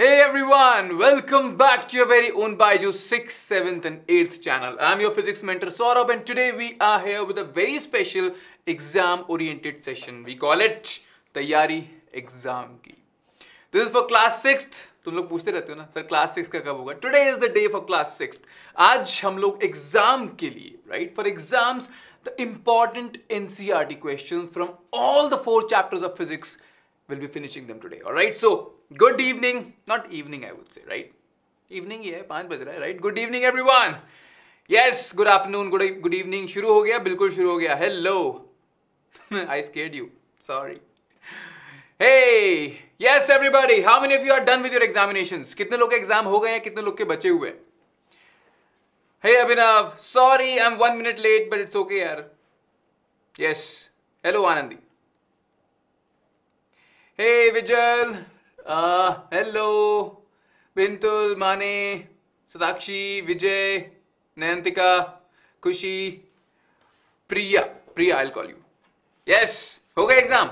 Hey everyone, welcome back to your very own Baiju 6th, 7th and 8th channel. I'm your physics mentor Saurabh and today we are here with a very special exam oriented session. We call it Tayari Exam Ki. This is for class 6th. तुम लोग पूछते रहते हो ना sir class six का कब होगा today is the day for class six आज हम लोग एग्जाम के लिए right for exams the important NCERT questions from all the four chapters of physics will be finishing them today all right so good evening not evening i would say right evening ही है पाँच बज रहा है right good evening everyone yes good afternoon good good evening शुरू हो गया बिल्कुल शुरू हो गया hello i scared you sorry hey yes everybody how many of you are done with your examinations कितने लोग के एग्ज़ाम हो गए हैं कितने लोग के बचे हुए हैं hey abhinav sorry i'm one minute late but it's okay यार yes hello anandi Hey Vijal, hello Bintul माने Sakshi Vijay Nayantika Khushi Priya Priya I call you yes हो गए exam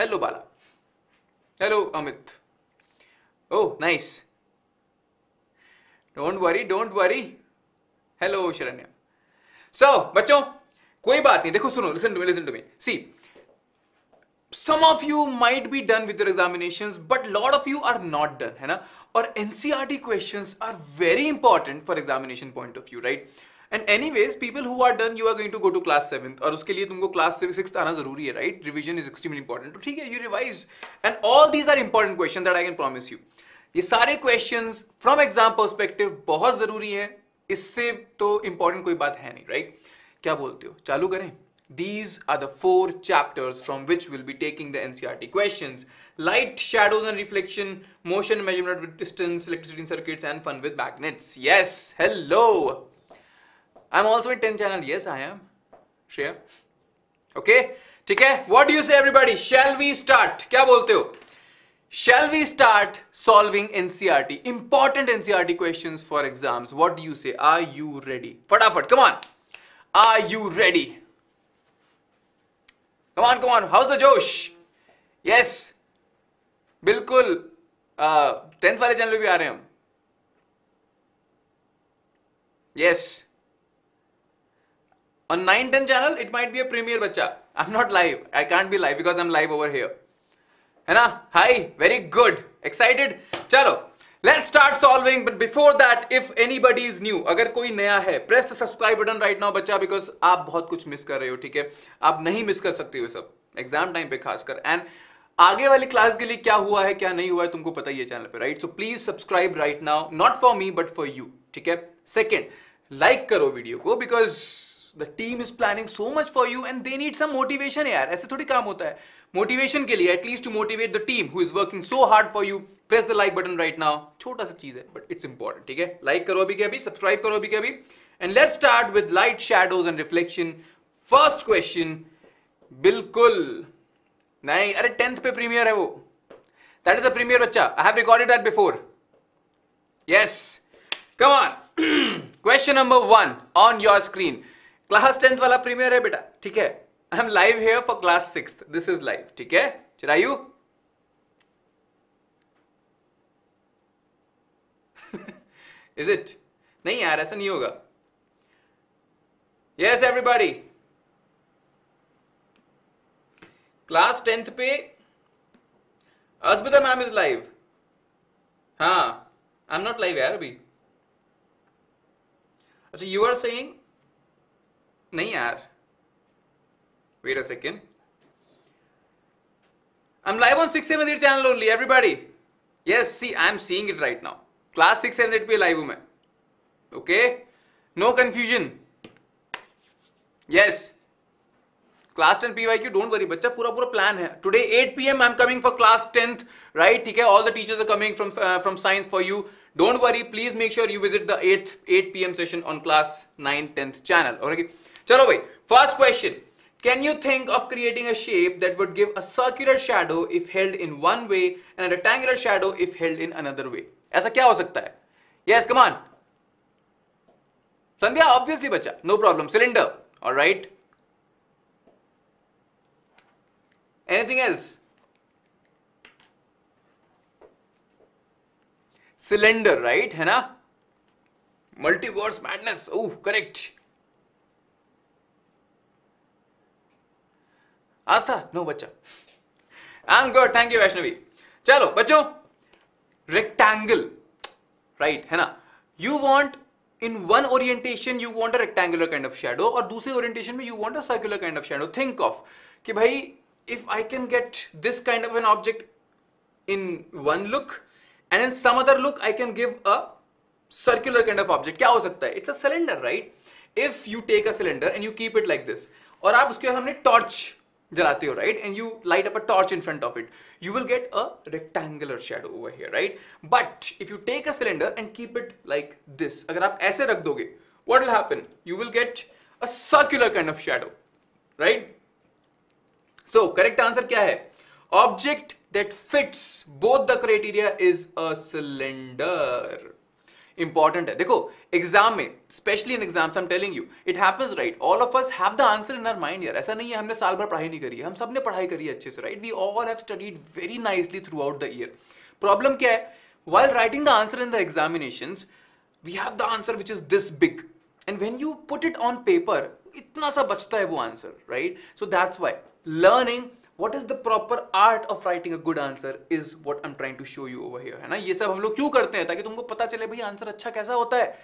hello Bala hello Amit oh nice don't worry don't worry hello Sharanya so बच्चों, कोई बात नहीं। देखो, सुनो listen to me listen to me see of you might be done with your examinations but lot of you are not done है ना और NCRT questions are very important for examination point of view right and anyways people who are done you are going to go to class 7th और उसके लिए तुमको class 6th आना ज़रूरी है revision is extremely important तो ठीक है you revise and all these are important questions that I can promise you ये सारे questions from exam perspective बहुत ज़रूरी है इससे तो important कोई बात है नहीं right क्या बोलते हो चालू करें These are the four chapters from which we'll be taking the NCRT questions. Light, shadows and reflection, motion measurement with distance, electricity in circuits and fun with magnets. Yes, hello. I'm also in 10 channel. Yes, I am. Shreya. Okay, ठीक है What do you say everybody? Shall we start? क्या बोलते हो? Shall we start solving NCRT? Important NCRT questions for exams. What do you say? Are you ready? फटाफट, come on. Are you ready? Come on. How's the Josh? Yes. बिल्कुल tenth वाले channel पे भी आ रहे हैं हम yes on 9 10 channel it might be a premiere bacha i'm not live i can't be live because i'm live over here है ना hi very good excited चलो let's start solving, but before that, if anybody is new, अगर कोई नया है, press the subscribe button right now, बच्चा, because आप बहुत कुछ मिस कर रहे हो, ठीक है? आप नहीं मिस कर सकते हो सब एग्ज़ाम टाइम पे खासकर। एंड आगे वाली क्लास के लिए क्या हुआ है, क्या नहीं हुआ है, तुमको पता ही है चैनल पे right so please subscribe right now not for me but for you ठीक है? सेकेंड लाइक करो वीडियो को because the team is planning so much for you and they need some motivation यार ऐसे थोड़ी काम होता है मोटिवेशन के लिए at least to motivate the team who is working so hard for you press the like button right now छोटा सा चीज़ है बट इट्स इंपॉर्टेंट ठीक है लाइक करो अभी के अभी सब्सक्राइब करो अभी के अभी and let start with light shadows and reflection first question बिल्कुल नहीं, अरे टेंथ पे प्रीमियर है वो। दैट इज़ अ प्रीमियर बच्चा। I have recorded that before yes come on question number one on your screen class tenth वाला premiere है बेटा, ठीक है? I am live here for class six this is live ठीक है? Chirayu? Is it नहीं यार, ऐसा नहीं होगा। यस एवरीबॉडी क्लास टेंथ पे अस्मिता मैम इज़ लाइव हाँ आई एम नॉट लाइव यार अभी। अच्छा यू आर सेइंग नहीं यार। Wait a second I'm live on 6 7 8 channel only, everybody yes, see, I'm seeing it right now class 6 7 8 पे live हूँ मैं। Okay? No confusion yes class ten P Y Q don't worry बच्चा, पूरा पूरा plan है। Today 8 PM I am coming for class tenth right ठीक है? All the teachers are coming from from science for you don't worry please make sure you visit the eight eight PM session on class nine tenth channel okay चलो भाई first question you think of creating a shape that would give a circular shadow if held in one way and a rectangular shadow if held in another way? ऐसा क्या हो सकता है? Yes, come on. Sandhya, obviously बच्चा, no problem. Cylinder, all right. Anything else? Cylinder right है ना multiverse madness oh correct Aastha, no बच्चा। I am good thank you Vaishnavi. चलो, बच्चों रेक्टेंगल राइट है ना? You want in one orientation you want a rectangular kind of shadow और दूसरे orientation में you want a circular kind of shadow think of कि भाई if I can get this kind of an object in one look and in some other look I can give a circular kind of object क्या हो सकता है? It's a cylinder right if you take a cylinder and you keep it like this और आप उसके सामने torch जलाते हो right and you light up a torch in front of it you will get a rectangular shadow over here right but if you take a cylinder and keep it like this agar aap aise rakh doge what will happen you will get a circular kind of shadow right so correct answer kya hai object that fits both the criteria is a cylinder Important है। देखो exam में specially in exams I am telling you it happens right all of us have the answer in our mind यार। ऐसा नहीं है, हमने साल भर पढ़ाई नहीं करी है। हम सबने पढ़ाई करी है अच्छे से right we all have studied very nicely throughout the year problem क्या है? While writing the answer in the examinations, we have the answer which is this big. And when you put it on paper, इतना सा बचता है वो answer right so that's why what is the proper art of writing a good answer is what I am trying to show you over here है ना? ये सब हम लोग क्यों करते हैं ताकि तुमको पता चले भाई आंसर अच्छा कैसा होता है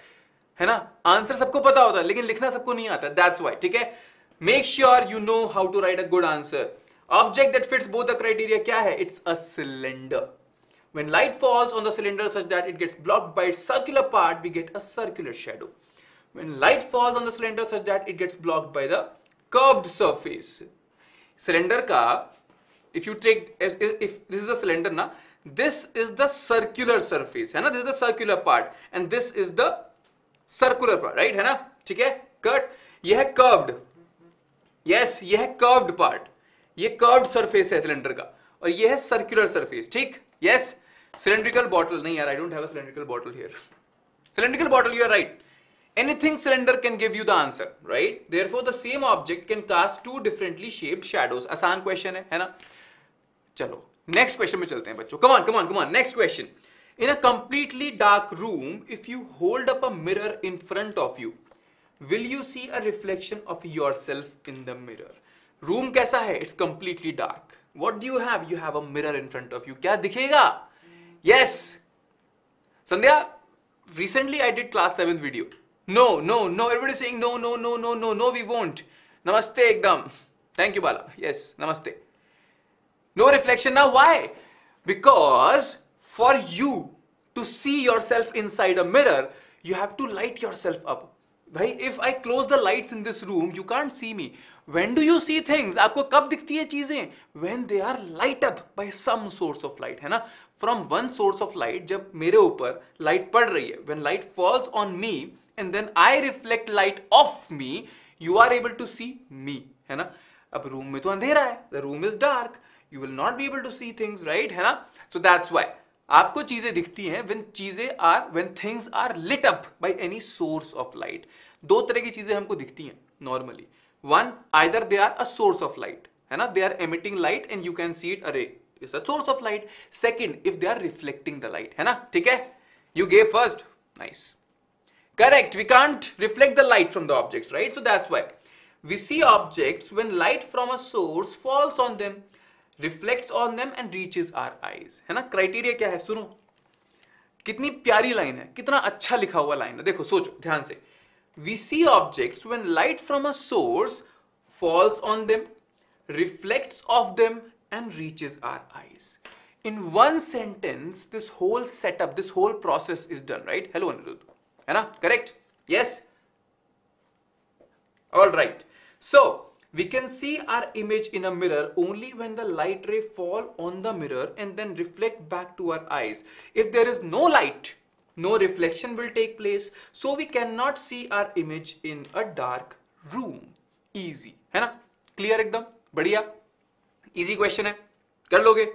है ना? आंसर सबको पता होता है, लेकिन लिखना सबको नहीं आता दैट्स वाई ठीक है? Make sure you know how to write a good answer object that fits both the criteria क्या है? It's a cylinder when light falls on the cylinder such that it gets block by circular part we get a circular shadow when light falls on the cylinder such that it gets block by the curved surface cylinder का if you take if this is the cylinder ना this is the circular surface है ना? This is the circular part and this is the circular part right है ना? ठीक है? Cut ये है कर्व्ड यस ये है कर्व्ड पार्ट ये कर्व्ड सरफेस है सिलेंडर का, और यह है सर्कुलर सरफेस ठीक? यस सिलेंड्रिकल बॉटल नहीं यार I don't have a cylindrical bottle here cylindrical bottle you are right anything cylinder can give you the answer right therefore the same object can cast two differently shaped shadows आसान question है है ना चलो next question में चलते हैं बच्चों come on come on come on next question in a completely dark room if you hold up a mirror in front of you will you see a reflection of yourself in the mirror room कैसा है it's completely dark what do you have you have a mirror in front of you क्या दिखेगा yes Sandhya recently I did class 7 video No, no, no. Everybody saying no, no, no, no, no, no, we won't. Namaste ekdam. Thank you, Bala. Yes, namaste. No reflection now. Why? Because for you to see yourself inside a mirror, you have to light yourself up. भाई if I close the lights in this room, you can't see me. When do you see things? आपको कब दिखती है चीज़ें When they are light up by some source of light है ना From one source of light जब मेरे ऊपर light पड़ रही है When light falls on me and then I reflect light off me, you are able to see me, है ना? अब रूम में तो अंधेरा है the room is dark you will not be able to see things right है ना? So that's why आपको चीज़ें दिखती हैं व्हेन चीज़ें are when things are lit up by any source of light दो तरह की चीज़ें हमको दिखती हैं normally one either they are a source of light है ना? They are emitting light and you can see it अरे is a source of light second if they are reflecting the light है ना? ठीक है? You gave first nice Correct. We can't reflect the light from the objects, right? So that's why. We see objects when light from a source falls on them, reflects on them and reaches our eyes. है ना criteria क्या है सुनो कितनी प्यारी line है कितना अच्छा लिखा हुआ लाइन है देखो सोचो ध्यान से we see objects when light from a source falls on them, reflects off them and reaches our eyes. In one sentence, this whole setup, this whole process is done, right? Hello, Anirudh. है ना correct yes all right so we can see our image in a mirror only when the light ray fall on the mirror and then reflect back to our eyes if there is no light no reflection will take place so we cannot see our image in a dark room easy है ना clear एकदम बढ़िया easy question है कर लोगे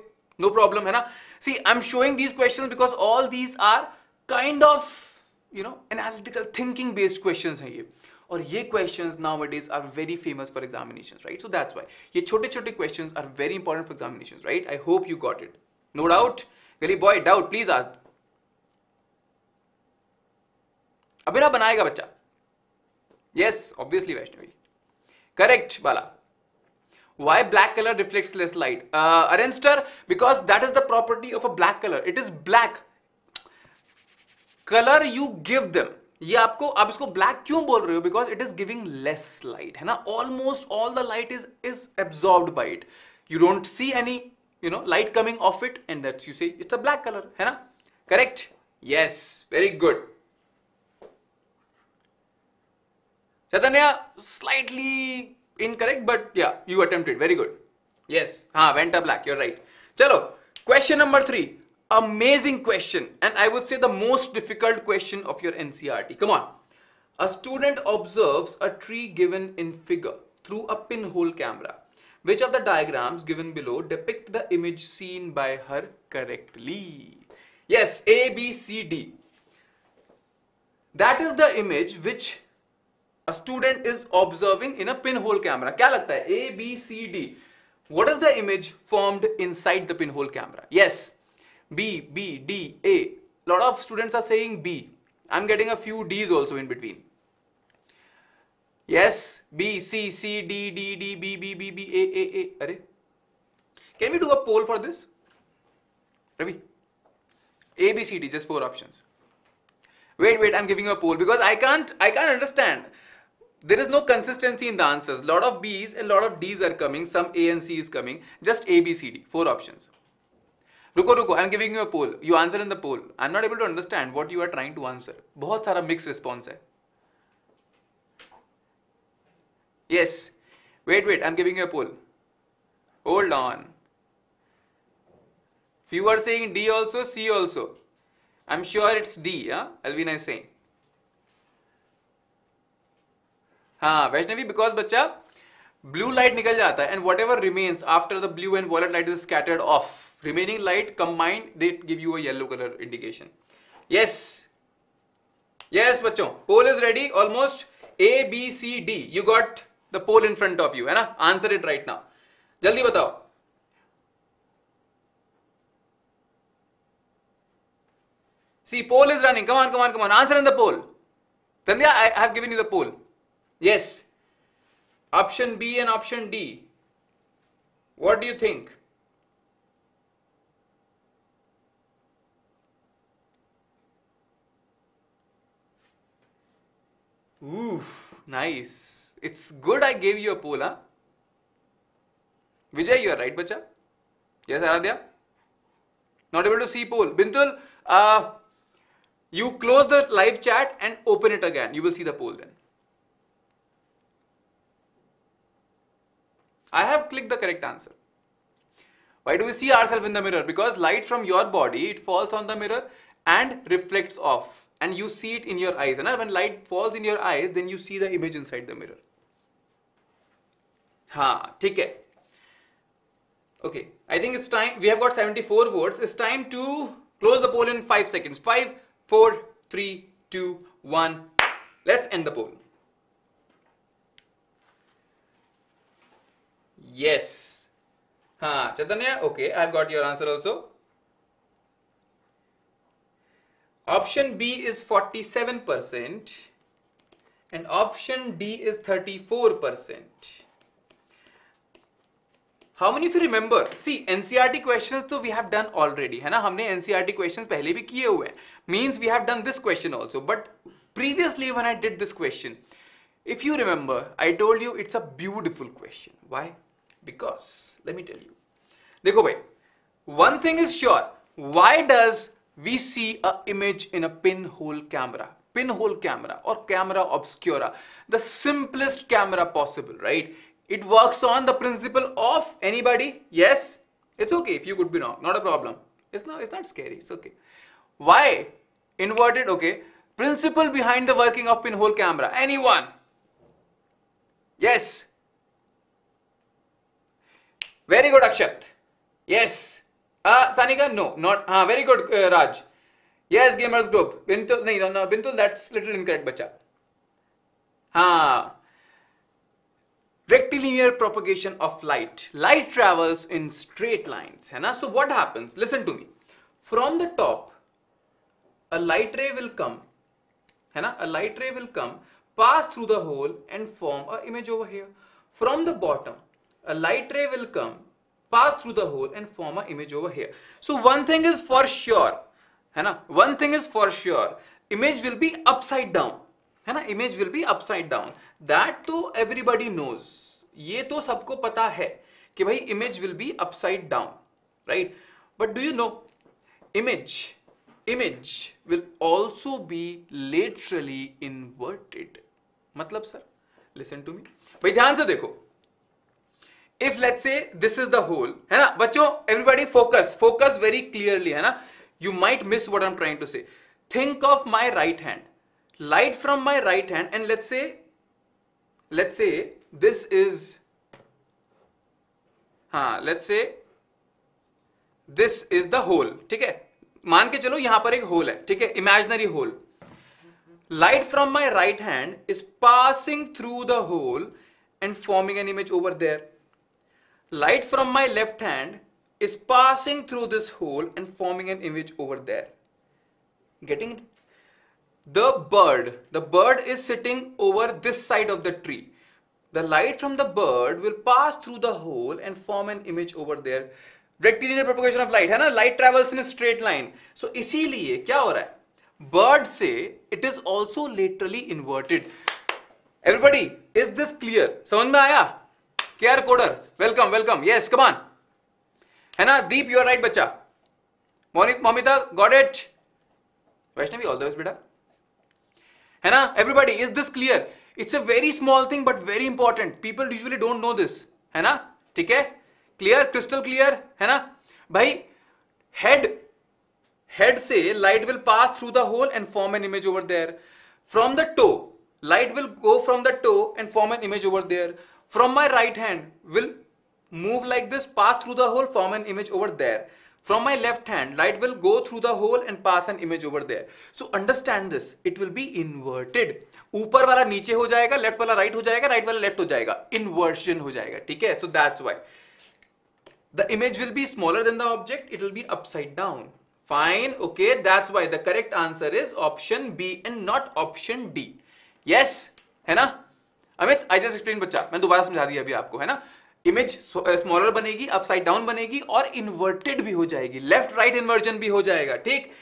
no problem है ना see i'm showing these questions because all these are kind of you know analytical thinking based question है ये। और ये question now it are very famous for examination right so that's why ये छोटे छोटे question are very important for examination right I hope you got it no doubt Gully boy doubt please आज अभी ना बनाएगा बच्चा। Yes obviously Vaishnavi. Correct Bala. Why black color reflects less light? Uh, arenstar because that is the property of a black color. It is black. Color you give them ये आपको, आप इसको black क्यों बोल रहे हो? Because it is giving less light है ना? Almost all the light is is absorbed by it you don't see any you know light coming off it and that's you say it's a black colour है ना? Correct yes very good Chaitanya slightly incorrect but yeah you attempted very good yes हाँ वेंटा black your right चलो question number three amazing question and I would say the most difficult question of your NCRT. Come on. A student observes a tree given in figure through a pinhole camera. Which of the diagrams given below depict the image seen by her correctly? Yes, A, B, C, D. That is the image which a student is observing in a pinhole camera. क्या लगता है? A, B, C, D. What is the image formed inside the pinhole camera? Yes, B, B, D, A. Lot of students are saying B. I'm getting a few D's also in between. Yes, B, C, C, D, D, D, B, B, B, B, A, A, A. Are? Can we do a poll for this? Ravi? A, B, C, D, just four options. Wait, wait, I'm giving you a poll because I can't, I can't understand. There is no consistency in the answers. Lot of B's and lot of D's are coming. Some A and C is coming. Just A, B, C, D. Four options. रुको रुको I am giving you a poll you answer in the poll I am not able to understand what you are trying to answer बहुत सारा mix response है। Yes wait wait wait, i'm giving you a poll. Hold on. Few are saying d also, c also. I'm sure it's d, yeah? Alvina is saying. हाँ Vaishnavi because बच्चा blue light निकल जाता है and whatever remains after the blue and violet light is scattered off remaining light combined they give you a yellow color indication. Yes. Yes bachcho pole is ready. Almost a b c d. You got the pole in front of you hai na answer it right now. jaldi batao see pole is running. Come on come on come on. Answer in the pole tandya i have given you the pole yes. Option b and option d. What do you think Ooh, nice. It's good I gave you a poll, huh? Vijay, you are right, bacha. Yes, Aradhya? Not able to see poll. Bintul, uh, you close the live chat and open it again. You will see the poll then. I have clicked the correct answer. Why do we see ourselves in the mirror? Because light from your body, it falls on the mirror and reflects off and you see it in your eyes. And when light falls in your eyes, then you see the image inside the mirror. Ha, okay. Okay, I think it's time. We have got 74 votes. It's time to close the poll in 5 seconds. 5, 4, 3, 2, 1. Let's end the poll. Yes. Ha, Chaitanya, okay, I've got your answer also. Option B is 47% and option D is 34%. How many of you remember? See, NCRT questions तो we have done already, है ना हमने NCRT questions पहले भी किए हुए हैं. Means we have done this question also. But previously when I did this question, if you remember, I told you it's a beautiful question. Why? Because, let me tell you. देखो भाई, one thing is sure. Why does we see a image in a pinhole camera. Pinhole camera or camera obscura. The simplest camera possible right? It works on the principle of anybody? Yes. It's okay if you could be wrong. Not a problem. It's not it's not scary. It's okay. Why? Inverted okay. Principle behind the working of pinhole camera. Anyone? Yes. Very good akshat. Yes uh, Sanika, no, not. Ah, very good, uh, Raj. Yes, gamers group. Bintul, no, no, Bintul, that's little incorrect, bacha. Ah. Rectilinear propagation of light. Light travels in straight lines. Hai na? So what happens? Listen to me. From the top, a light ray will come. है ना a light ray will come pass through the hole and form a image over here from the bottom a light ray will come pass through the hole and form a image over here so one thing is for sure है ना one thing is for sure image will be upside down है ना image will be upside down that तो everybody knows ये तो सबको पता है कि भाई image will be upside down right but do you know image image will also be laterally inverted मतलब सर listen to me भाई ध्यान से देखो if let say this is the hole है ना? बच्चों everybody focus focus very clearly है ना? You might miss what am trying to say think of my right hand light from my right hand and let say let say this is हा let say this is the hole ठीक है? मान के चलो यहाँ पर एक hole है, ठीक है? Imaginary hole light from my right hand is passing through the hole and forming an image over there light from my left hand is passing through this hole and forming an image over there getting it the bird the bird is sitting over this side of the tree the light from the bird will pass through the hole and form an image over there rectilinear propagation of light है ना light travels in straight line so इसीलिए क्या हो रहा है bird से it is also laterally inverted everybody is this clear समझ में आया K R coder welcome welcome yes come on है ना? दीप यूर राइट बच्चा. Monik Momita got it Vaishnavi all the बेटा. है ना? Everybody is this clear it's a very small thing but very important people usually don't know this है ना? ठीक है? क्लियर क्रिस्टल क्लियर है ना? भाई हेड हेड से light will pass through the hole and form an image over there from the toe light will go from the toe and form an image over there. from my right hand will move like this pass through the hole form an image over there from my left hand light will go through the hole and pass an image over there so understand this it will be inverted ऊपर वाला नीचे हो जाएगा left वाला right हो जाएगा right वाला left हो जाएगा इन्वर्शन हो जाएगा ठीक है so that's why the image will be smaller than the object it will be upside down fine okay that's why the correct answer is option b and not option d yes है ना Amit I just explain बच्चा। मैं दोबारा समझा दिया अभी आपको, है ना? इमेज स्मॉलर बनेगी अपसाइड डाउन बनेगी और इन्वर्टेड भी हो जाएगी। लेफ़्ट राइट इन्वर्जन भी हो जाएगा, ठीक?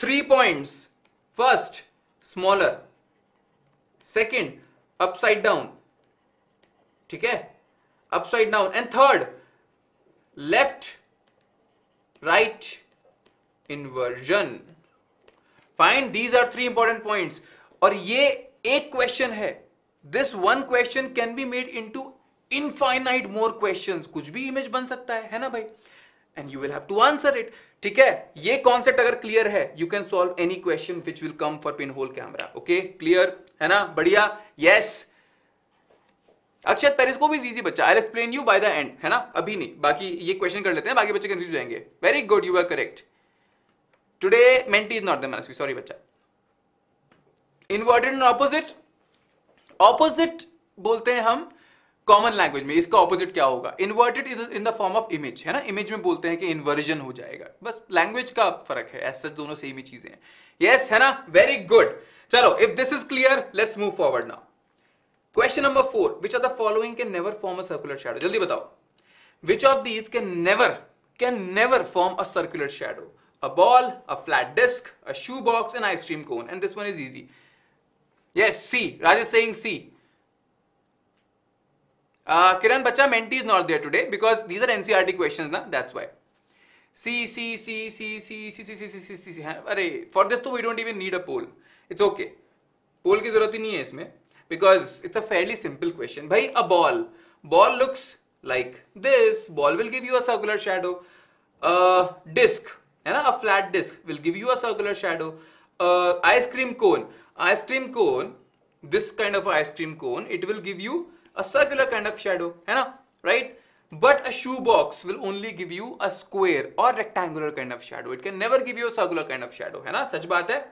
Three points first smaller second upside down ठीक है? Upside down and third left right inversion fine these are three important points. और ये एक क्वेश्चन है। This one question can be made into infinite more questions कुछ भी image बन सकता है है ना भाई? And you will have to answer it ठीक है? ये कॉन्सेप्ट अगर क्लियर है you can solve any question which will come for pin hole camera okay clear है ना? बढ़िया? Yes yes. Akshay periscope is easy बच्चा। I explain you by the end है ना? अभी नहीं। बाकी ये क्वेश्चन कर लेते हैं, बाकी बच्चे कंफ्यूज जाएँगे। Very good you are correct today mentee is not the Manasvi sorry बच्चा। इन्वर्टेड एंड ऑपोजिट ऑपोजिट बोलते हैं हम कॉमन लैंग्वेज में इसका ऑपोजिट क्या होगा? Inverted in the form of image है ना? इमेज में बोलते हैं कि इन्वर्जन हो जाएगा। बस लैंग्वेज का फ़र्क है ऐसा दोनों सेम ही चीज़ें हैं। यस yes, है ना? वेरी गुड चलो if this is clear let's move forward now question number four which are the following can never form a circular shadow जल्दी बताओ। Which of these can never can never form a circular shadow ball, a flat disc, a shoe box, an ice cream cone. And this one is easy. Yes, C. Raj is saying C. Uh, Kiran Bacha, Menti is not there today because these are NCRT questions, na? That's why. C, C, C, C, C, C, C, C, C, C, C, C. अरे for this तो we don't even need a poll. It's okay. Poll की ज़रूरत ही नहीं है इसमें because it's a fairly simple question. Bhai, a ball. Ball looks like this. Ball will give you a circular shadow. A disc, a flat disc will give you a circular shadow. Uh, ice cream cone. Ice cream cone, this kind of ice cream cone, it will give you a circular kind of shadow. hai na Right? But a shoe box will only give you a square or rectangular kind of shadow. It can never give you a circular kind of shadow. है ना सच बात है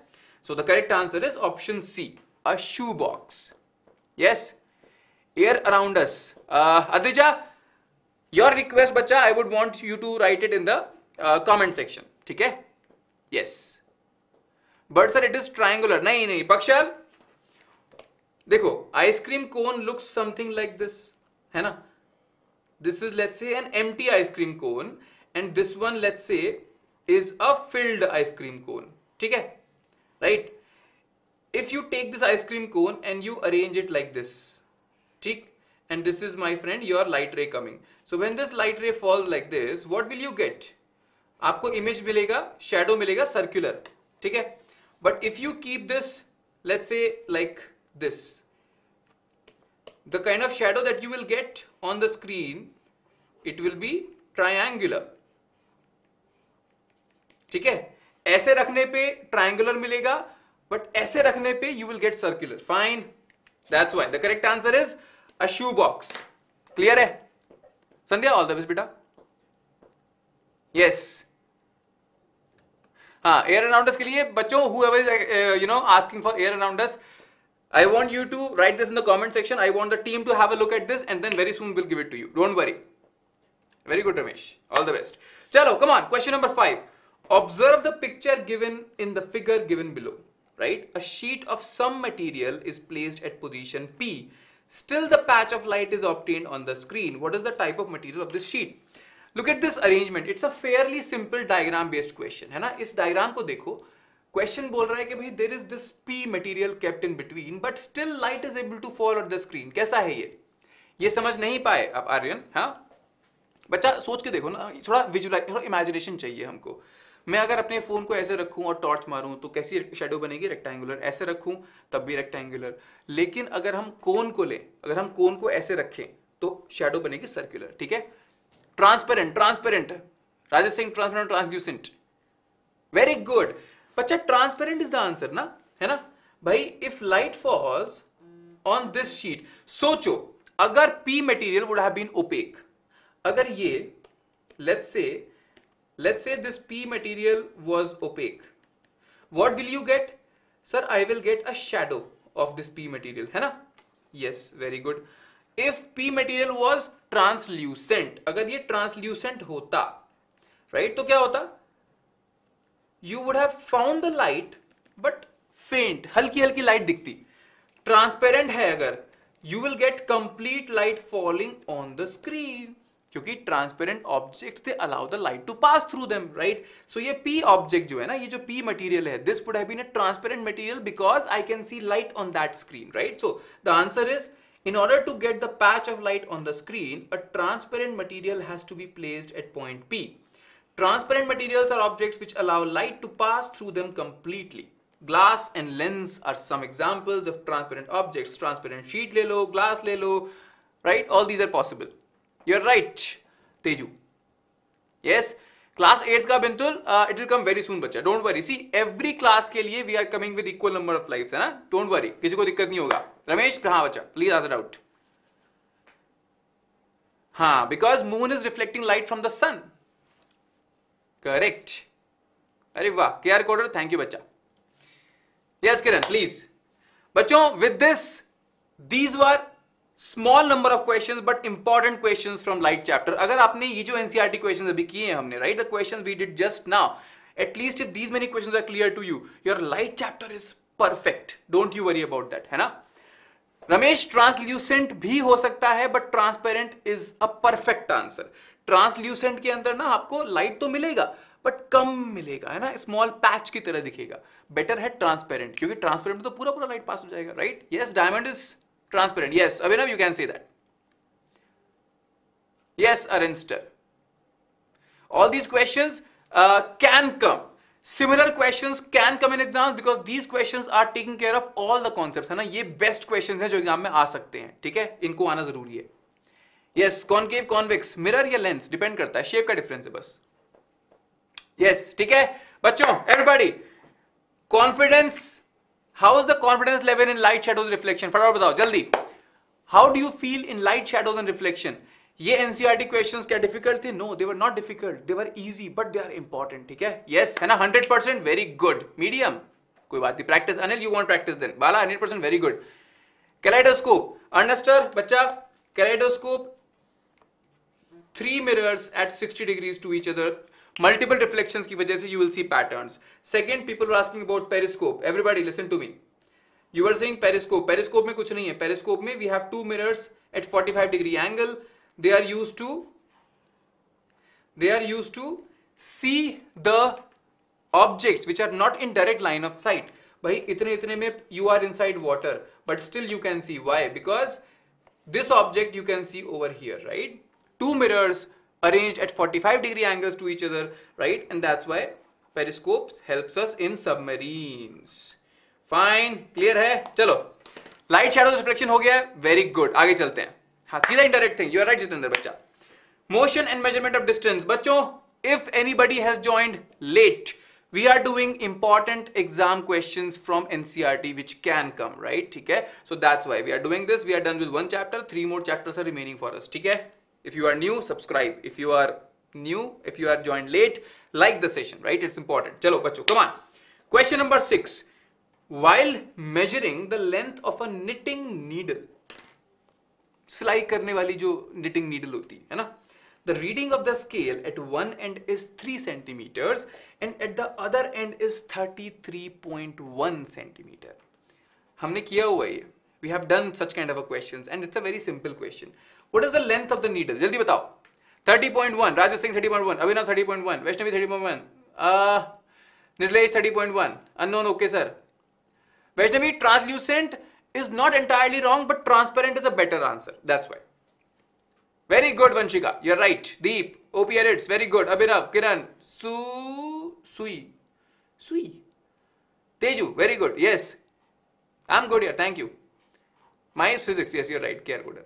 So the correct answer is option C, a shoe box. yes air around us uh, adrija your request bacha i would want you to write it in the uh, comment section ठीक है yes but sir it is triangular नहीं नहीं पक्षल देखो ice cream cone looks something like this है ना? This is let's say an empty ice cream cone and this one let's say is a filled ice cream cone ठीक है? Right if you take this ice cream cone and you arrange it like this ठीक? And this is my friend your light ray coming so when this light ray fall like this what will you get आपको image मिलेगा shadow मिलेगा circular ठीक है? but if you keep this let's say like this the kind of shadow that you will get on the screen it will be triangular ठीक है ऐसे रखने पे ट्रायंगुलर मिलेगा बट ऐसे रखने पे you will get circular fine that's why the correct answer is a shoe box clear है संध्या ऑल द बेस्ट बेटा यस हाँ एयर अराउंडस के लिए बच्चों who you know asking for air I want you to write this in the comment section. I want the team to have a look at this and then very soon we'll give it to you. Don't worry. Very good, Ramesh. All the best. Chalo, come on. Question number five. Observe the picture given in the figure given below. right? A sheet of some material is placed at position P. Still the patch of light is obtained on the screen. What is the type of material of this sheet? Look at this arrangement. It's a fairly simple diagram based question. है ना? इस diagram को देखो। Question बोल रहा है कि भाई there is this P material kept in between but still light is able to fall on the screen कैसा है ये? ये समझ नहीं पाए आप आर्यन हाँ? बच्चा, सोच के देखो ना, थोड़ा विजुअलाइज थोड़ा इमेजिनेशन चाहिए हमको। मैं अगर अपने फ़ोन को ऐसे रखूँ और टॉर्च मारूं तो कैसी शेडो बनेगी? रेक्टेंगुलर ऐसे रखूँ, तब भी रेक्टेंगुलर लेकिन अगर हम कोन को लें, अगर हम कोन को ऐसे रखें तो शेडो बनेगी सर्कुलर ठीक है? Transparent transparent Rajesh Singh transparent translucent very good बच्चा ट्रांसपेरेंट इज़ द आंसर ना है ना भाई if light falls on this sheet सोचो अगर P material would have been opaque अगर ये लेट्स से let's say this p material was opaque. What will you get sir, i will get a shadow of this p material. है ना yes very good. If p material was translucent, अगर ये translucent होता right right तो क्या होता? You would have found the light, but faint हल्की हल्की लाइट दिखती। ट्रांसपेरेंट है अगर you will get complete light falling on the screen क्योंकि transparent object they allow the light to pass through them right so ये P object जो है ना, ये जो पी मटेरियल है this would have been a transparent material because I can see light on that screen right so the answer is In order to get the patch of light on the screen, a transparent material has to be placed at point P. Transparent materials are objects which allow light to pass through them completely. Glass and lens are some examples of transparent objects. Transparent sheet le lo, glass le lo, right? All these are possible. You're right, Teju. Yes. Class eight का बिंतुल it will come very soon बच्चा don't worry see every class के लिए we are coming with equal number of life है ना? Don't worry किसी को दिक्कत नहीं होगा। रमेश हाँ बच्चा प्लीज़ आंसर आउट हाँ because moon is reflecting light from the sun correct अरे वाह K R coder thank you बच्चा. यस किरण प्लीज़ बच्चों with this these were small number of questions but important questions from light chapter अगर आपने ये जो NCRT questions अभी किए हैं हमने right the questions we did just now least if these many questions are clear to you, your light chapter is perfect. Don't you worry about that, है ना? रमेश ट्रांसल्यूसेंट भी हो सकता है but transparent is a perfect answer translucent के अंदर ना आपको लाइट तो मिलेगा बट कम मिलेगा, है ना? स्मॉल पैच की तरह दिखेगा. बेटर है ट्रांसपेरेंट क्योंकि ट्रांसपेरेंट में तो पूरा पूरा लाइट पास हो जाएगा right yes diamond is Transparent. Yes, Abhinav, you can say that. Yes, Arinster. All these questions uh, can come. Similar questions can come in exams because these questions are taking care of all the concepts है ना ये best questions हैं जो exam में आ सकते हैं ठीक है इनको आना ज़रूरी है यस कॉनकेव कॉन्वेक्स मिरर या लेंस डिपेंड करता है शेप का डिफरेंस है बस yes, ठीक है बच्चों everybody confidence how is the confidence level in light shadows reflection फटाफट बताओ, जल्दी। How do you feel in light shadows and reflection ये एनसीआरटी क्वेश्चन क्या डिफ़िकल्ट थे? No they were not difficult they were easy but they are important ठीक है? Yes है ना? Hundred percent very good medium कोई बात नहीं practice Anil you want practice then Bala hundred percent very good kaleidoscope understand बच्चा? Kaleidoscope three mirrors at sixty degrees to each other multiple reflection की वजह से you will see pattern second people asking about periscope everybody listen to me you are saying periscope periscope में कुछ नहीं है. Periscope में we have two mirrors at 45 degree angle they are use to they are use to see the object which are not in direct line of sight भाई, इतने इतने में you are inside water but still you can see why because this object you can see over here right two mirrors arranged at 45 degree angles to each other right and that's why periscopes helps us in submarines fine clear hai chalo light shadow reflection ho gaya very good aage chalte hain ha सीधा indirect thing you are right jitendra bacha motion and measurement of distance bachcho if anybody has joined late we are doing important exam questions from NCRT which can come, right? Okay? So that's why we are doing this. We are done with one chapter. Three more chapters are remaining for us. Okay? If you are new, subscribe. If you are new, if you are joined late, like the session, right? It's important. Chalo, bacho, come on. Question number six. While measuring the length of a knitting needle, सिलाई करने वाली जो knitting needle होती है ना the reading of the scale at one end is 3 centimeters and at the other end is 33.1 centimeter. हमने किया हुआ ये we have done such kind of a questions and it's a very simple question. What is the length of the needle? जल्दी बताओ 30.1 Rajesh Singh 30.1 Abhinav 30.1 Vaishnavi 30.1 uh, Nirlesh 30.1 unknown okay sir Vaishnavi translucent is not entirely wrong but transparent is a better answer that's why very good, Vanshika. You're right. Deep. OP edits. Very good. Abhinav, Kiran, Su, Sui. Sui. Teju. Very good. Yes. I'm good here. Thank you. My is physics. Yes, you're right. Care gooder.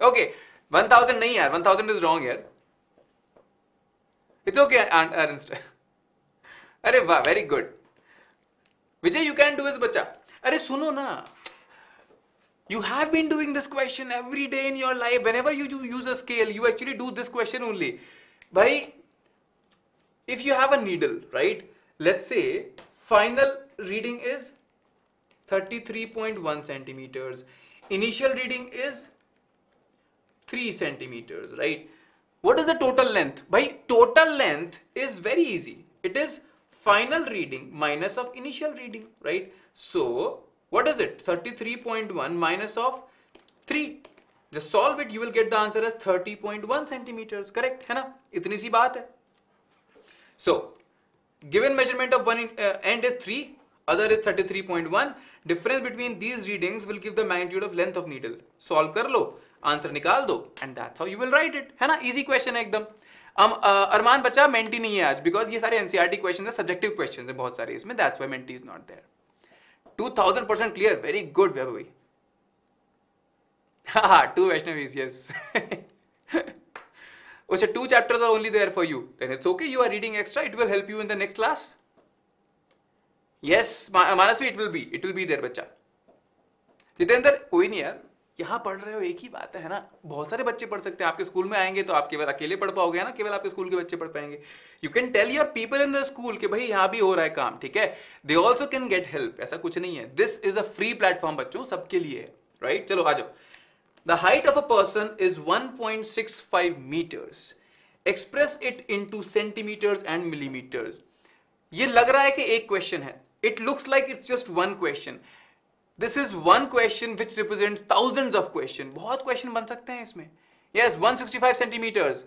Okay. 1000 nahi yaar. 1000 is wrong here. It's okay, Ernst. अरे वाह very good Vijay you can do is बच्चा अरे सुनो ना you have been doing this question every day in your life whenever you use a scale you actually do this question only by if you have a needle right let's say final reading is 33.1 centimeters initial reading is 3 centimeters right what is the total length by total length is very easy it is final reading minus of initial reading right so what is it? 33.1 minus of 3. Just solve it. You will get the answer as 30.1 centimeters. Correct? है ना? इतनी सी बात है. So, given measurement of one uh, end is 3, other is 33.1. difference between these readings will give the magnitude of length of needle solve कर लो answer निकाल दो and that's how you will write it है ना? Easy question है एकदम. हम अरमान बच्चा मेंटी नहीं है आज बिकॉज़ ये सारे एनसीईआरटी क्वेश्चन है सब्जेक्टिव क्वेश्चन है बहुत सारे इसमें that's why Menti is not there 2000% clear very good Vaibhav. भाई हाँ टू वैष्णव इज़ यस अच्छा two chapters are only there for you then it's okay you are reading extra it will help you in the next class Yes, Manasvi, it will be. It will be there, bacha. Jitendra कोई नहीं यार। यहाँ पढ़ रहे हो एक ही बात है ना? बहुत सारे बच्चे पढ़ सकते हैं। आपके स्कूल में आएँगे तो आप केवल अकेले पढ़ पाओगे ना? केवल आपके स्कूल के बच्चे पढ़ पाएँगे। You can tell your people in the school कि भाई यहाँ भी हो रहा है काम ठीक है? They also can get help ऐसा कुछ नहीं है। This is a free platform बच्चों सबके लिए है राइट right? चलो आ जाओ। The height of a person is 1.65 metres express it into centimetres and millimetres ये लग रहा है कि एक क्वेश्चन है। It looks like it's just one question this is one question which represent thousand of question बहुत क्वेश्चन बन सकते हैं इसमें. Yes 165 centimetres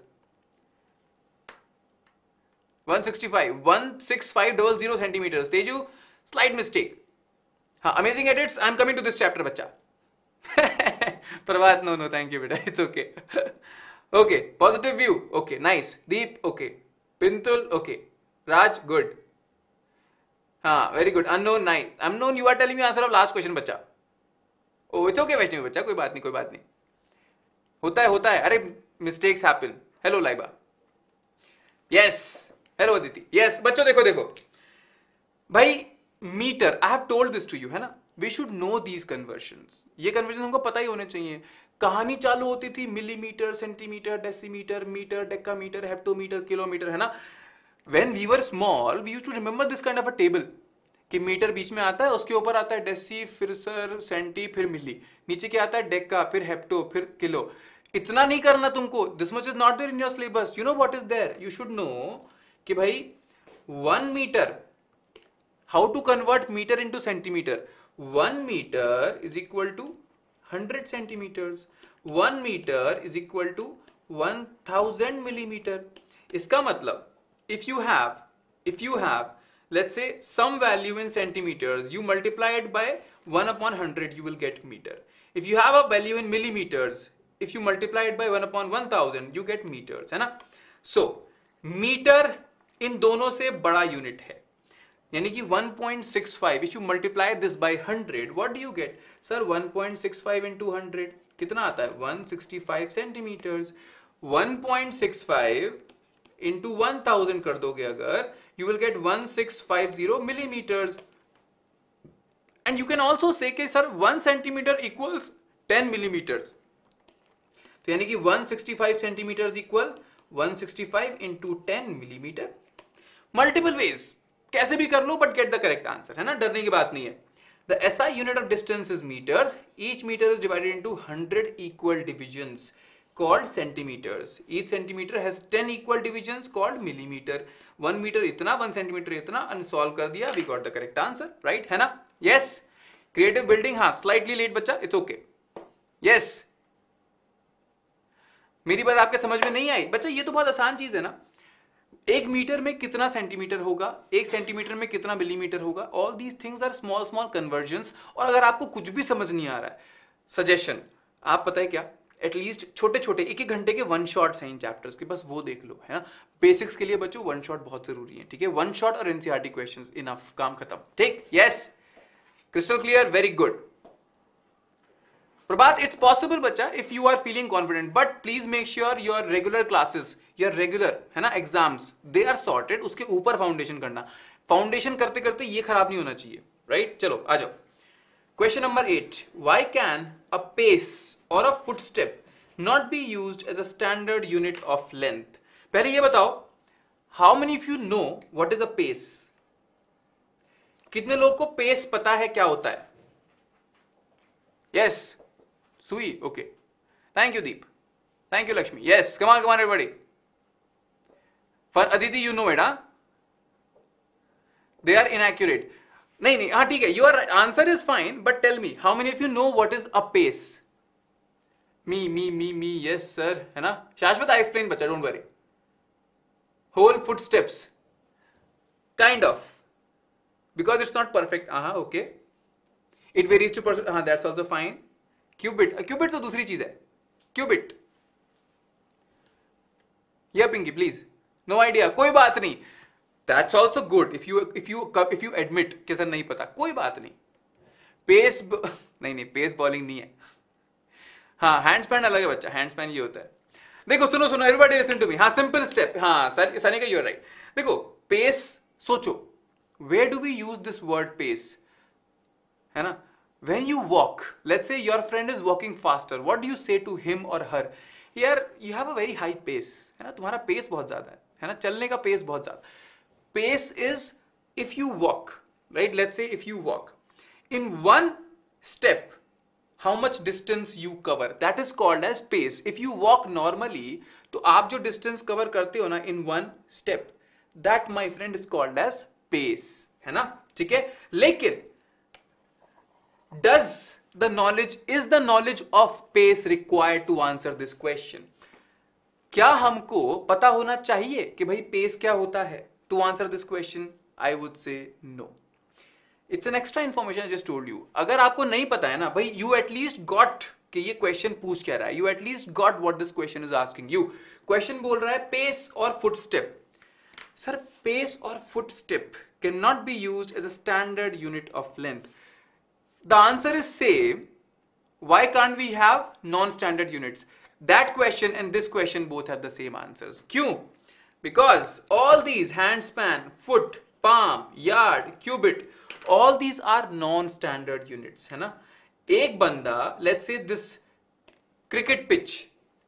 165 16500 centimetres Teju slide mistake हाँ amazing edits I am coming to this chapter बच्चा. Prabhat no no thank you बेटा. It's okay okay positive view okay nice Deep okay Pintul okay Raj good हाँ very good unknown nine unknown you are telling me answer of last question बच्चा। Oh it's okay Vaishnavi बच्चा, कोई बात नहीं, कोई बात नहीं। होता है होता है। अरे mistakes happen hello Laiba. Yes hello Aditi yes बच्चों, देखो देखो। भाई metre I have told this to you है ना? We should know these conversion ये कन्वर्शन हमको पता ही होने चाहिए। कहानी चालू होती थी millimetre centimetre decimetre metre decametre hectometre kilometre है ना? When we were small we use to remember this kind of a table कि मीटर बीच में आता है, उसके ऊपर आता है डेसी, फिर सर, सेंटी, फिर मिली। नीचे क्या आता है? डेक्का फिर हेप्टो, फिर किलो। इतना नहीं करना तुमको। This much is not there in your syllabus you know what is there you should know कि भाई one metre how to convert metre into centimetre one metre is equal to hundred centimetres one metre is equal to one thousand millimetres इसका मतलब if you have if you have let's say some value in centimeters you multiply it by 1 upon 100 you will get meter if you have a value in millimeters if you multiply it by 1 upon 1000 you get meters है ना so meter इन दोनों से बड़ा unit है यानी कि 1.65 if you multiply this by 100 what do you get sir 1.65 into 100 कितना आता है 165 सेंटीमीटर्स 1.65 इंटू वन थाउज़ेंड कर दोगे अगर you will get one six five zero millimetres and you can also say sir one centimetre equals ten millimetres तो यानी कि 165 centimetre equal 165 into ten millimetre multiple ways कैसे भी कर लो but get the correct answer है ना? डरने की बात नहीं है. The SI unit of distance is metre each metre is divided into 100 equal divisions called centimeters. Each centimeter has 10 equal divisions called millimeter. 1 meter इतना 1 centimeter इतना unsolve कर दिया we got the correct answer right है ना yes creative building हाँ slightly late बच्चा it's okay yes मेरी बात आपके समझ में नहीं आई बच्चा ये तो बहुत आसान चीज़ है ना एक मीटर में कितना सेंटीमीटर होगा एक सेंटीमीटर में कितना मिलीमीटर होगा all these things are small small conversion और अगर आपको कुछ भी समझ नहीं आ रहा है सजेशन आप पता है क्या एटलीस्ट छोटे छोटे एक एक घंटे के वन शॉट्स हैं इन चैप्टर्स के, बस वो देख लो, है ना? बेसिक्स के लिए बच्चों वन शॉट बहुत ज़रूरी है, ठीक है? वन शॉट और एनसीआरटी क्वेश्चन इनफ काम खत्म, ठीक? Yes crystal clear very good Prabhat it's possible बच्चा if you are feeling confident but please make sure your regular classes your regular है ना एग्ज़ाम्स दे आर सॉर्टेड उसके ऊपर foundation करना। फाउंडेशन करते करते ये खराब नहीं होना चाहिए राइट right? चलो, आ जाओ। Question number eight why can a pace or a footstep not be use as a standard unit of length पहले ये बताओ how many if you know what is a pace कितने लोग को पेस पता है क्या होता है? यस सुई okay thank you Deep thank you Lakshmi yes कमाल come on everybody for Aditi you know it they are inaccurate नहीं नहीं हाँ ठीक है your answer is fine but tell me how many if you know what is a pace me me me me yes sir है ना? Shashwat I explain बच्चा don't worry whole foot steps kind of because it's not perfect हाँ okay it varies two percent हाँ that's also fine cubit cubit तो दूसरी चीज़ है. Cubit या Pinky please no idea कोई बात नहीं. That's also good if you if you if you admit कि सर, नहीं पता. कोई बात नहीं. पेस नहीं नहीं पेस बॉलिंग नहीं है. हाँ हैंड स्पैन अलग है बच्चा हैंड स्पैन ये होता है। देखो, सुनो सुनो एवरीबॉडी लिसन टू मी हाँ सिंपल स्टेप हाँ सर, सनी का यूर राइट देखो पेस सोचो। Where do we use this word pace है ना? When you walk, let's say your friend is walking faster, what do you say to him or her? यार you have a very high pace. है ना? तुम्हारा pace बहुत ज़्यादा है। है ना? चलने का पेस बहुत ज़्यादा pace is if you walk right let's say if you walk in one step how much distance you cover that is called as pace if you walk normally तो आप जो डिस्टेंस कवर करते हो ना in one step that my friend is called as pace है ना? ठीक है? लेकिन does the knowledge is the knowledge of pace required to answer this question क्या हमको पता होना चाहिए कि भाई पेस क्या होता है to answer this question I would say no it's an extra information just told you अगर आपको नहीं पता है ना, भाई यू एटलीस्ट गॉट कि ये क्वेश्चन पूछ क्या रहा है? You at least got what this question is asking you question बोल रहा है पेस और फुट स्टेप सर पेस और foot step can not be use as a standard unit of length the answer is same why can't we have non-standard units? That question and this question both have the same answers. Q because all these hand span, foot, palm, yard, cubit all these are non standard units है ना एक बंदा let's say this cricket pitch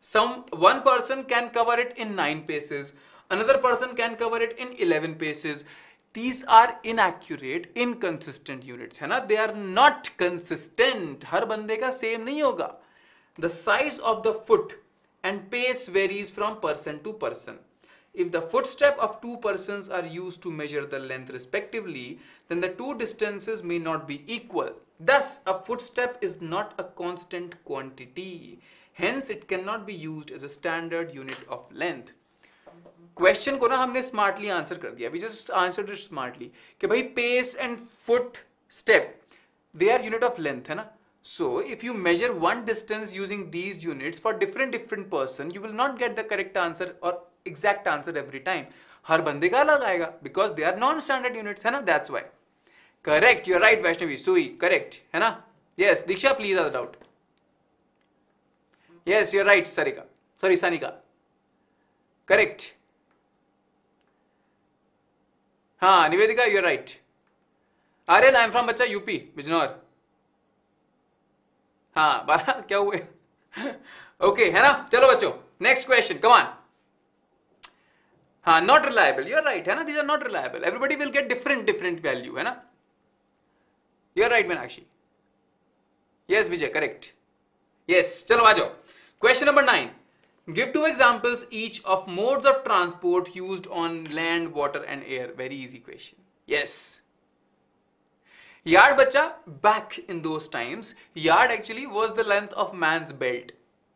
some one person can cover it in 9 paces another person can cover it in 11 paces these are inaccurate inconsistent units है ना they are not consistent हर बंदे का same नहीं होगा the size of the foot and pace varies from person to person if the footstep of two persons are used to measure the length respectively, then the two distances may not be equal. Thus, a footstep is not a constant quantity. Hence, it cannot be used as a standard unit of length. Question को ना हमने smartly answer कर दिया we just answer it smartly कि भाई pace and foot step they are unit of length है ना so if you measure one distance using these units for different different person you will not get the correct answer or exact answer every time हर बंदे का अलग आएगा because they are non standard units है ना? That's why correct you right Vaishnavi सुई correct है ना? Yes Diksha please are doubt yes you right Sarika sorry Sanika correct हाँ Nivedika you right are an I am from बच्चा UP Bijnor हाँ बारह क्या हुए ओके okay, है ना चलो बच्चों नेक्स्ट क्वेश्चन कमान हाँ not reliable you are right है ना these are not reliable everybody will get different different value है ना you are right Meenakshi yes Vijay correct yes चलो आ जाओ question number nine Give two examples each of modes of transport used on land, water and air. Very easy question. Yes. Yard bacha, back in those times, yard actually was the length of man's belt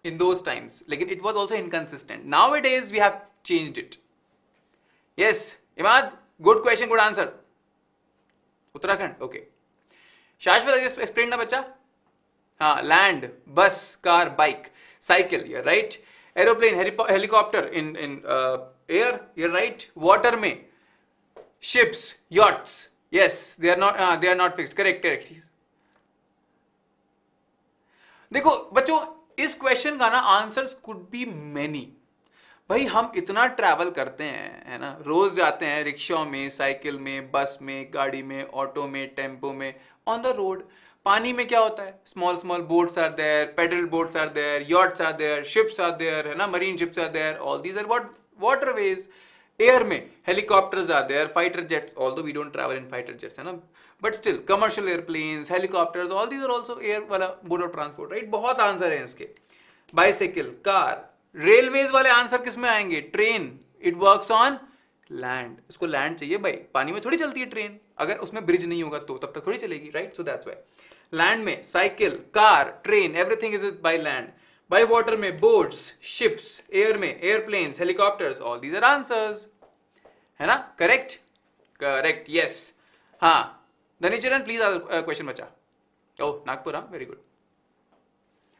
in those times. Like it was also inconsistent. Nowadays we have changed it. Yes Imad good question good answer Uttarakhand okay Shashwat explain ना बच्चा हाँ land bus car bike cycle you right aeroplane helicopter in in air you right water में ships yachts yes they are not uh, they are not fixed. Correct देखो बच्चों इस question का ना answers could be many भाई, हम इतना travel करते हैं, है ना? रोज जाते हैं रिक्शा में साइकिल में बस में, गाड़ी में ऑटो में टेंपो में ऑन द रोड पानी में क्या होता है? Small small boats are there paddle boats are there yachts are there ships are there है ना? Marine ships are there all these are what waterways. Air में helicopters are there fighter jets although we don't travel in fighter jets है ना? But still commercial airplanes helicopters all these are also air वाला mode of transport right बहुत answer है इसके. Bicycle car railways वाले answer किसमें आएँगे? Train. It work on land इसको लैंड चाहिए भाई। पानी में थोड़ी चलती है ट्रेन। अगर उसमें ब्रिज नहीं होगा तो तब तक थोड़ी चलेगी right so that's why land में cycle car train everything is by land by water में बोट्स शिप्स एयर में airplanes helicopters all these are answers है ना? करेक्ट करेक्ट यस हाँ। धनी चरण प्लीज़ क्वेश्चन बचा ओ नागपुर हाँ very good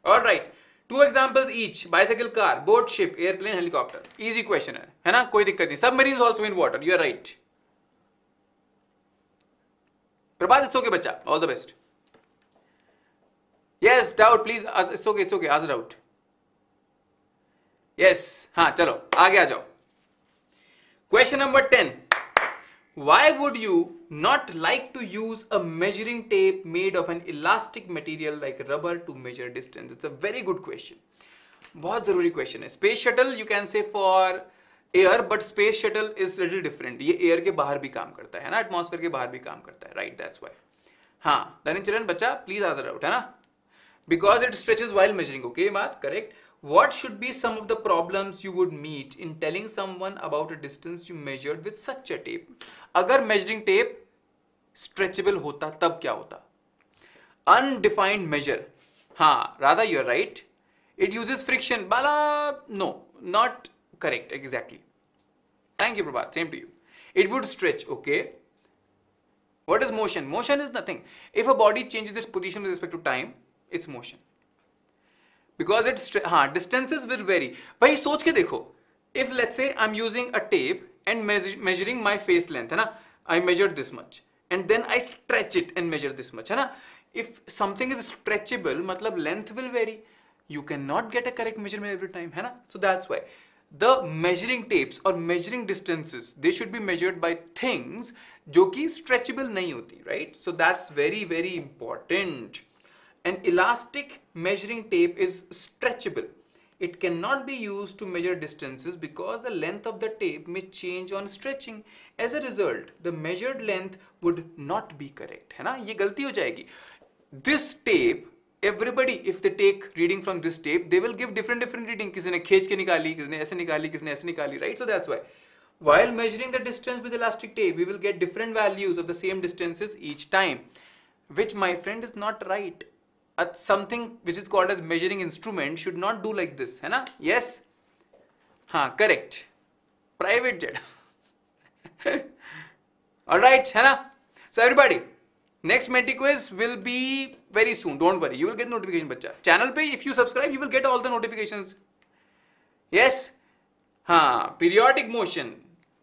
all right two examples each bicycle car boat ship airplane helicopter easy question है। है ना? कोई दिक्कत नहीं। Submarine also in water you are right Prabhat it's okay बच्चा। All the best yes doubt please it's okay it's okay आज doubt yes हाँ चलो, आगे आ जाओ। Question number ten why would you not like to use a measuring tape made of an elastic material like rubber to measure distance it's a very good question बहुत ज़रूरी question है space shuttle you can say for air but space shuttle is little different ये air के बाहर भी काम करता है ना एटमॉस्फेयर के बाहर भी काम करता है राइट दैट्स वाई हाँ धनिचरण बच्चा प्लीज़ आजर आउट है ना because it stretches while measuring okay math correct what should be some of the problems you would meet in telling someone about a distance you measured with such a tape? Agar measuring tape stretchable hota tab kya hota? Undefined measure. Ha rather you're right. It uses friction. Bala no not correct exactly. Thank you prabhat. Same to you. It would stretch okay? What is motion? Motion is nothing. If a body changes its position with respect to time its motion because it हाँ distances will vary भाई, सोच के देखो। If let say I am using a tape and measuring my face length है ना? I measure this much and then I stretch it and measure this much है ना? If something is stretchable मतलब length will vary you can not get a correct measurement every time है ना? So that's why the measuring tapes और measuring distances they should be measured by things जो कि stretchable नहीं होती right so that's very very important An elastic measuring tape is stretchable. It cannot be used to measure distances because the length of the tape may change on stretching. As a result, the measured length would not be correct. है ना ये गलती हो जाएगी This tape everybody if they take reading from this tape they will give different different reading किसी ने खींच के निकाली किसी ने ऐसे निकाली किसी ने ऐसे निकाली right so that's why while measuring the distance with elastic tape we will get different values of the same distances each time which my friend is not right at something which is called as measuring instrument should not do like this hai na? Yes? Ha correct. Private jet. All right hai na? So everybody next menti quiz will be very soon. Don't worry you will get notification bacha channel pe if you subscribe you will get all the notifications. Yes? Ha periodic motion.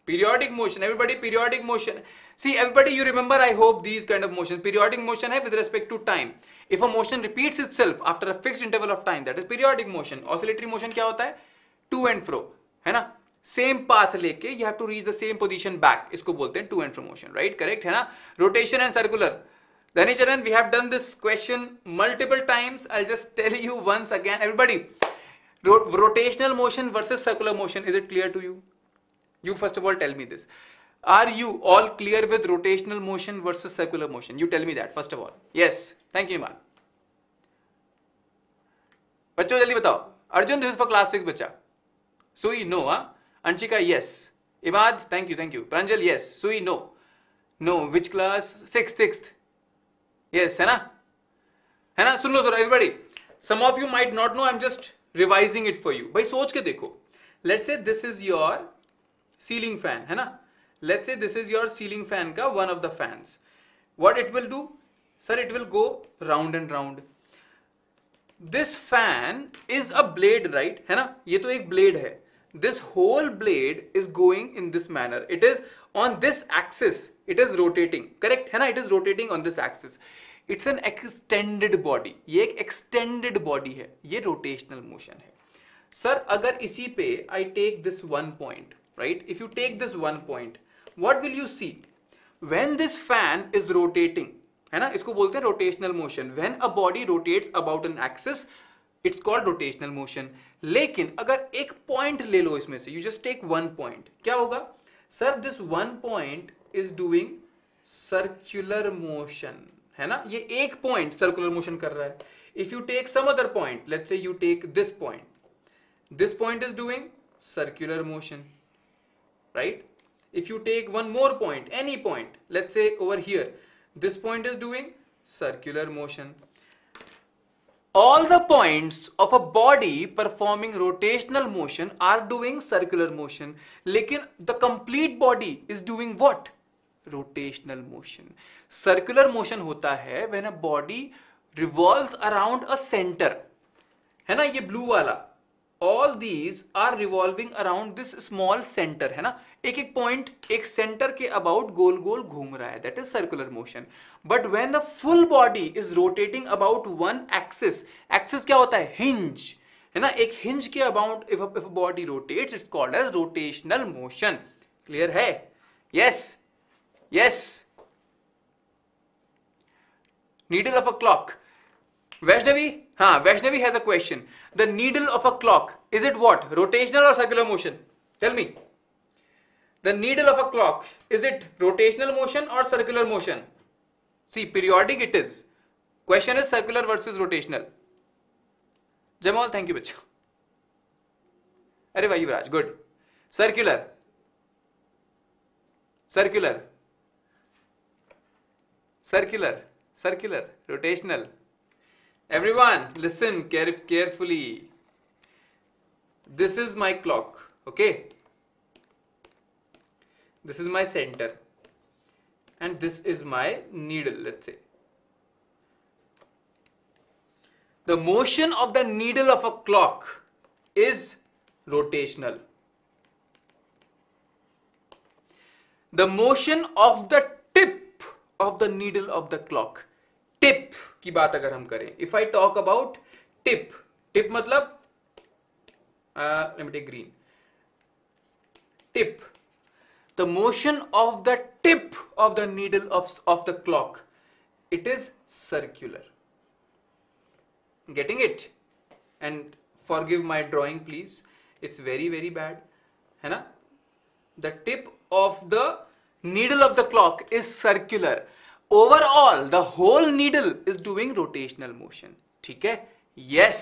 Periodic motion. Everybody periodic motion. See everybody you remember i hope these kind of motions, periodic motion hai with respect to time. if a motion repeats itself after a fixed interval of time that is periodic motion oscillatory motion kya hota hai to and fro hai na same path लेके you have to reach the same position back इसको बोलते हैं to and fro motion right correct है ना rotation and circular Dhanicharan, we have done this question multiple times. I'll just tell you once again. Everybody, rotational motion versus circular motion, is it clear to you? You first of all tell me this. Are you all clear with rotational motion versus circular motion? You tell me that first of all. Yes. Thank you, Iman. बच्चों जल्दी बताओ। Arjun this for class six बच्चा। सुई no हाँ? Anshika yes Ibad thank you thank you Pranjal yes सुई no no which class six six yes है ना? है ना? सुन लो sir everybody some of you might not know I am just revising it for you भाई सोच के देखो। Let's say this is your ceiling fan है ना? Let's say this is your ceiling fan का one of the fans what it will do sir it will go round and round this fan is a blade right है ना ये तो एक blade है this whole blade is going in this manner it is on this axis it is rotating correct है ना it is rotating on this axis it's an extended body ये एक extended body है ये rotational motion है sir अगर इसी पे I take this one point right if you take this one point what will you see when this fan is rotating है ना? इसको बोलते हैं rotational motion when a body rotates about an axis it's called rotational motion लेकिन अगर एक point ले लो इसमें से you just take one point क्या होगा? Sir this one point is doing circular motion है ना? ये एक पॉइंट सर्कुलर मोशन कर रहा है। If you take some other point let's say you take this point this point is doing circular motion right? If you take one more point any point let's say over here this point is doing circular motion all the points of a body performing rotational motion are doing circular motion lekin the complete body is doing what rotational motion circular motion hota hai when a body revolves around a center है ना ये blue वाला all these are revolving around this small centre है ना? एक एक point एक center के अबाउट गोल गोल घूम रहा है that is circular motion but when the full body is rotating about one axis axis क्या होता है? हिंज है ना? एक हिंज के about if if body rotates it's called as rotational motion clear है? Yes yes needle of a clock Vaishnavi, huh, Vaishnavi has a question. The needle of a clock, is it what? Rotational or circular motion? Tell me. The needle of a clock, is it rotational motion or circular motion? See, periodic it is. Question is circular versus rotational. Jamal, thank you, bacha. अरे भाई Yuvraj good circular circular circular circular rotational Everyone, listen care carefully. This is my clock, okay? This is my center. And this is my needle, let's say. The motion of the needle of a clock is rotational. The motion of the tip of the needle of the clock tip की बात अगर हम करें if I talk about tip tip मतलब limited green tip the motion of the tip of the needle of of the clock it is circular getting it and forgive my drawing please it's very very bad है ना? The tip of the needle of the clock is circular. Overall, the whole needle is doing rotational motion. ठीक है? Yes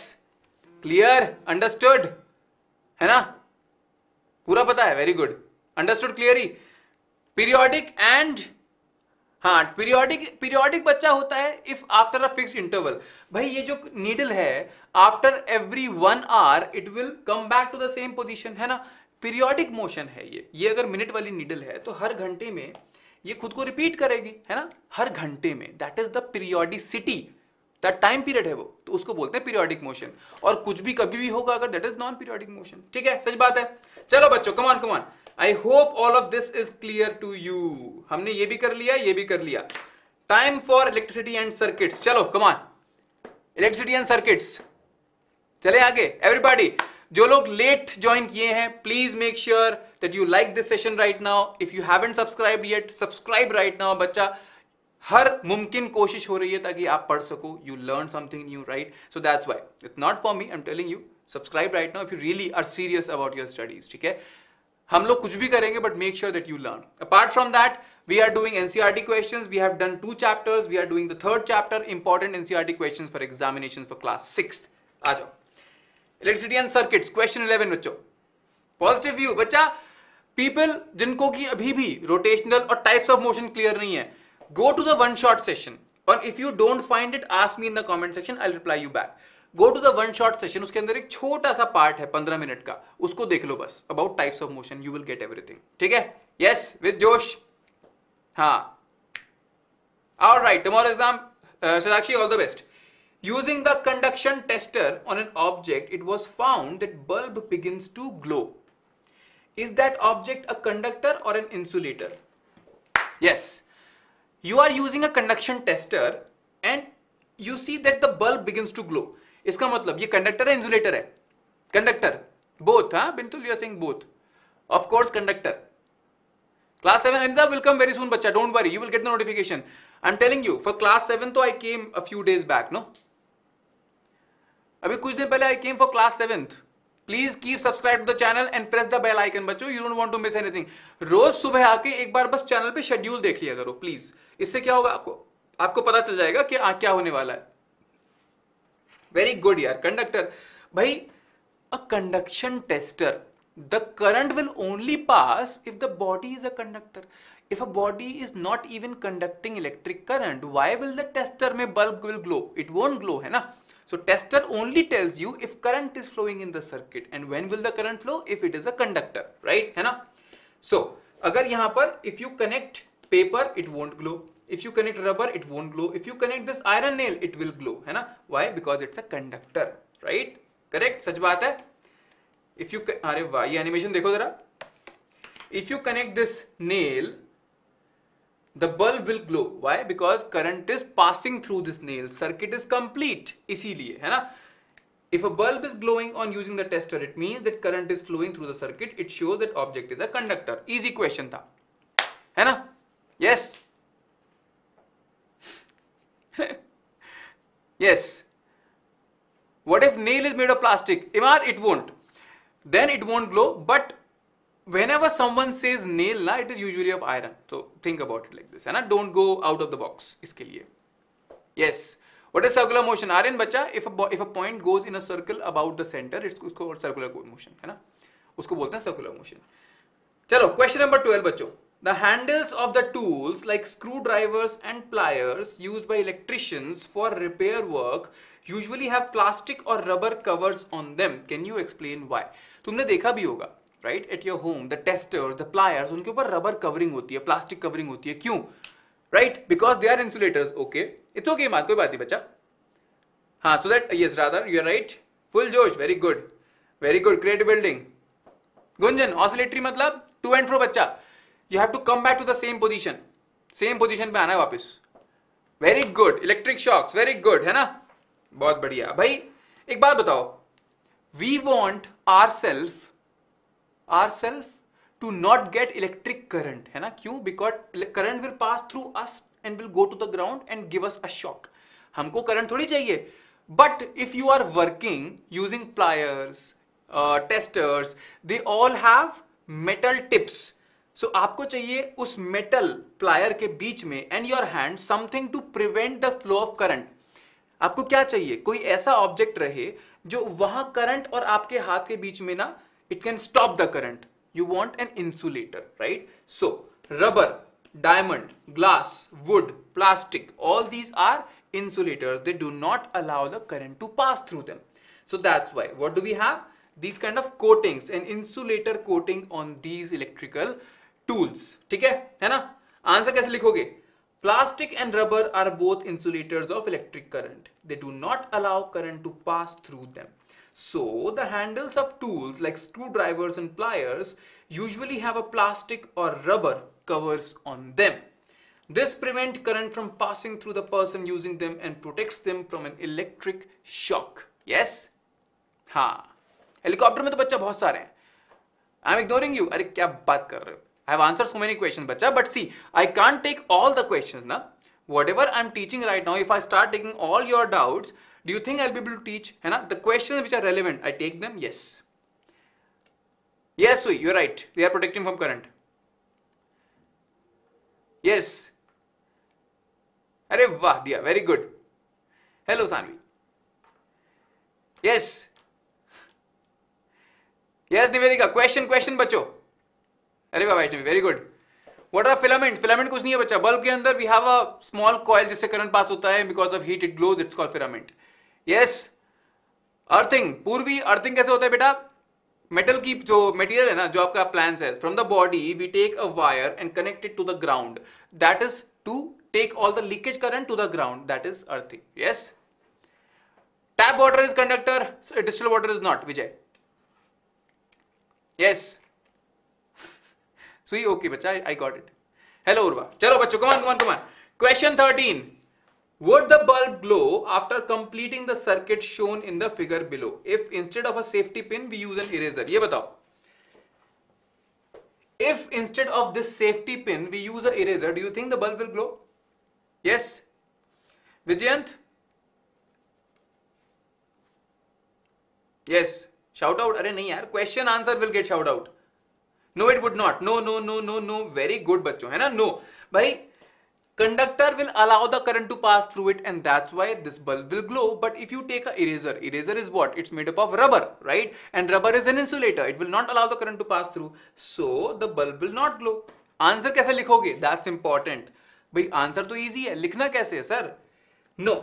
clear understood है ना? पूरा पता है? Very good understood clearly periodic and हाँ पीरियोडिक पीरियोडिक बच्चा होता है if after a fix interval भाई, ये जो नीडल है after every one hour it will come back to the same position है ना? पीरियोडिक मोशन है ये. ये अगर मिनट वाली नीडल है तो हर घंटे में ये खुद को रिपीट करेगी, है ना? हर घंटे में। That is the periodicity that time period है वो। तो उसको बोलते हैं पीरियोडिक मोशन और कुछ भी कभी भी होगा अगर that is non periodic motion ठीक है? सच बात है? चलो बच्चों come on come on I hope all of this is clear to you हमने ये भी कर लिया, ये भी कर लिया। Time for electricity and circuits चलो कमान इलेक्ट्रिसिटी एंड सर्किट्स चले आगे। एवरीबॉडी जो लोग लेट ज्वाइन किए हैं please make sure that you like this session right now if you haven't subscribe yet subscribe right now बच्चा। हर मुमकिन कोशिश हो रही है ताकि आप पढ़ सको। You learn something new right so that's why it's not for me I am telling you subscribe right now if you really are serious about your studies ठीक है? हम लोग कुछ भी करेंगे but make sure that you learn apart from that we are doing NCERT questions we have done two chapters we are doing the third chapter important NCERT questions for examinations for class six आ जाओ। Electricity and circuits question 11 बच्चों। Positive view बच्चा। People जिनको की अभी भी rotational और types of motion clear नहीं है go to the one shot session और if you don't find it ask me in the comment section I reply you back go to the one shot session उसके अंदर एक छोटा सा part है पंद्रह मिनट का। उसको देख लो बस about types of motion you will get everything ठीक है? यस विद जोश. हाँ. All right tomorrow exam Sadakshi all the best Using the conduction tester on an object, it was found that bulb to glow. Is that object a conductor or an insulator? Yes. You are using a conduction tester and you see that the bulb begins to glow. इसका मतलब ये conductor है insulator है? Conductor both हाँ? बिल्कुल you are saying both of course conductor class seven Anita will come very soon बच्चा. Don't worry you will get the notification I am telling you for class seven तो I came a few days back no अभी कुछ दिन पहले I came for class seventh please keep subscribe to the channel and press the bell icon बच्चों. You don't want to miss anything रोज सुबह आके एक बार बस चैनल पे शेड्यूल देख लिया करो प्लीज़ इससे क्या होगा? आपको आपको पता चल जाएगा कि आ, क्या होने वाला है. वेरी गुड यार कंडक्टर भाई a conduction tester the current will only pass if the body is a conductor if a body is not even conducting electric current why will the tester में bulb will glow? It won't glow है ना? So tester only tells you if current is flowing in the circuit and when will the current flow if it is a conductor, right? है ना? So अगर यहाँ पर if you connect paper it won't glow. If you connect rubber it won't glow. If you connect this iron nail it will glow, है ना? Why? Because it's a conductor, right? Correct? सच बात है? If you अरे वाह ये animation देखो जरा. If you connect this nail the bulb will glow why because current is passing through this nail circuit is complete इसीलिए है ना if a bulb is glowing on using the tester it means that current is flowing through the circuit it shows that object is a conductor easy question था है ना yes yes what if nail is made of plastic imad it won't then it won't glow but whenever someone says nail na it is usually of iron so think about it like this है ना don't go out of the box इसके लिए yes what is circular motion Aryan बच्चा if a if a point goes in a circle about the center it's उसको circular motion है ना उसको बोलते हैं circular motion चलो question number 12 बच्चों the handles of the tools like screwdrivers and pliers used by electricians for repair work usually have plastic or rubber covers on them can you explain why तुमने देखा भी होगा right at your home the testers the pliers उनके ऊपर rubber covering होती है plastic covering होती है। क्यों? Right because they are insulators okay it's okay मात कोई बात नहीं, बच्चा। हाँ so that yes rather you are right full जोश very good very good creative building Gunjan oscillatory मतलब टू एंड फ्रो बच्चा। You have to come back to the same position same position पे आना है वापस। Very good electric shocks very good है ना? बहुत बढ़िया। भाई, एक बात बताओ। We want our self our self to not get electric current है ना? क्यों? Because current will pass through us and will go to the ground and give us a shock हमको करंट थोड़ी चाहिए। But if you are working using pliers testers they all have metal tips so आपको चाहिए उस metal plier के बीच में and your hand something to prevent the flow of current आपको क्या चाहिए? कोई ऐसा ऑब्जेक्ट रहे जो वहाँ करंट और आपके हाथ के बीच में ना It can stop the current you want an insulator right so rubber diamond glass wood plastic all these are insulators they do not allow the current to pass through them so that's why what do we have these kind of coatings an insulator coating on these electrical tools ठीक है है ना answer कैसे लिखोगे Plastic and rubber are both insulators of electric current. They do not allow current to pass through them. So the handles of tools like screwdrivers and pliers usually have a plastic or rubber covers on them. This prevents current from passing through the person using them and protects them from an electric shock. Yes? हाँ helicopter में तो बच्चा बहुत सारे हैं I am ignoring you अरे क्या बात कर रहे हो I have answered so many questions, bacha. But see, I can't take all the questions, na. Whatever I'm teaching right now, if I start taking all your doubts, do you think I'll be able to teach? Hai na? The questions which are relevant, I take them. Yes. Yes, Sui, you're right. They are protecting from current. Yes. अरे वाह Diya very good hello Saanvi yes yes Nivedika question question बच्चों अरे वाह Vaishnavi very good what are filament filament कुछ नहीं है बच्चा bulb के अंदर we have a small coil जिससे करंट पास होता है because of heat it glows it's called filament yes earthing Purvi earthing कैसे होता है बेटा? मेटल की जो मटेरियल है ना, जो आपका प्लान है from the body we take a wire and connected to the ground that is to take all the leakage current to the ground that is earthing yes tap water is conductor distil water is not Vijay yes सुई okay बच्चा I got it hello Urva चलो, बच्चों come on come on come on question thirteen would the bulb glow after completing the circuit shown in the figure below if instead of a safety pin we use an eraser ये बताओ if instead of this safety pin we use a eraser do you think the bulb will glow yes vijayant yes shout out अरे नहीं यार question answer will get shout out no it would not no no no no no very good बच्चों है ना no भाई conductor will allow the current to pass through it and that's why this bulb will glow but if you take a eraser eraser is what it's made up of rubber right and rubber is an insulator it will not allow the current to pass through so the bulb will not glow answer कैसे लिखोगे that's important भाई answer तो easy है लिखना कैसे है sir no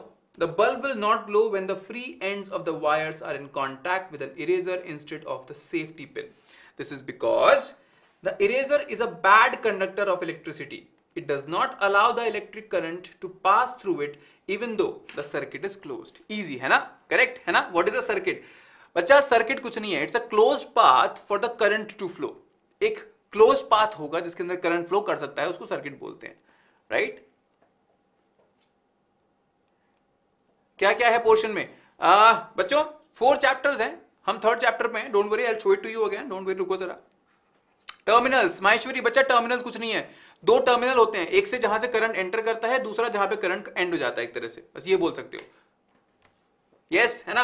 the bulb will not glow when the free ends of the wires are in contact with an eraser instead of the safety pin this is because the eraser is a bad conductor of electricity. It does not allow the electric current to pass through it even though the circuit is closed. Easy है ना? Correct है ना? What is a circuit? Circuit कुछ नहीं है it's a close path for the current to flow एक close path होगा जिसके अंदर करंट फ्लो कर सकता है उसको सर्किट बोलते हैं राइट right? क्या क्या है पोर्शन में आ, बच्चों फोर चैप्टर्स हैं हम थर्ड चैप्टर में don't worry I show it to you again don't worry रुको जरा टर्मिनल्स माहेश्वरी बच्चा टर्मिनल्स कुछ नहीं है दो टर्मिनल होते हैं एक से जहाँ से करंट एंटर करता है दूसरा जहाँ पे करंट एंड हो जाता है एक तरह से। बस ये बोल सकते हो। यस yes, है ना?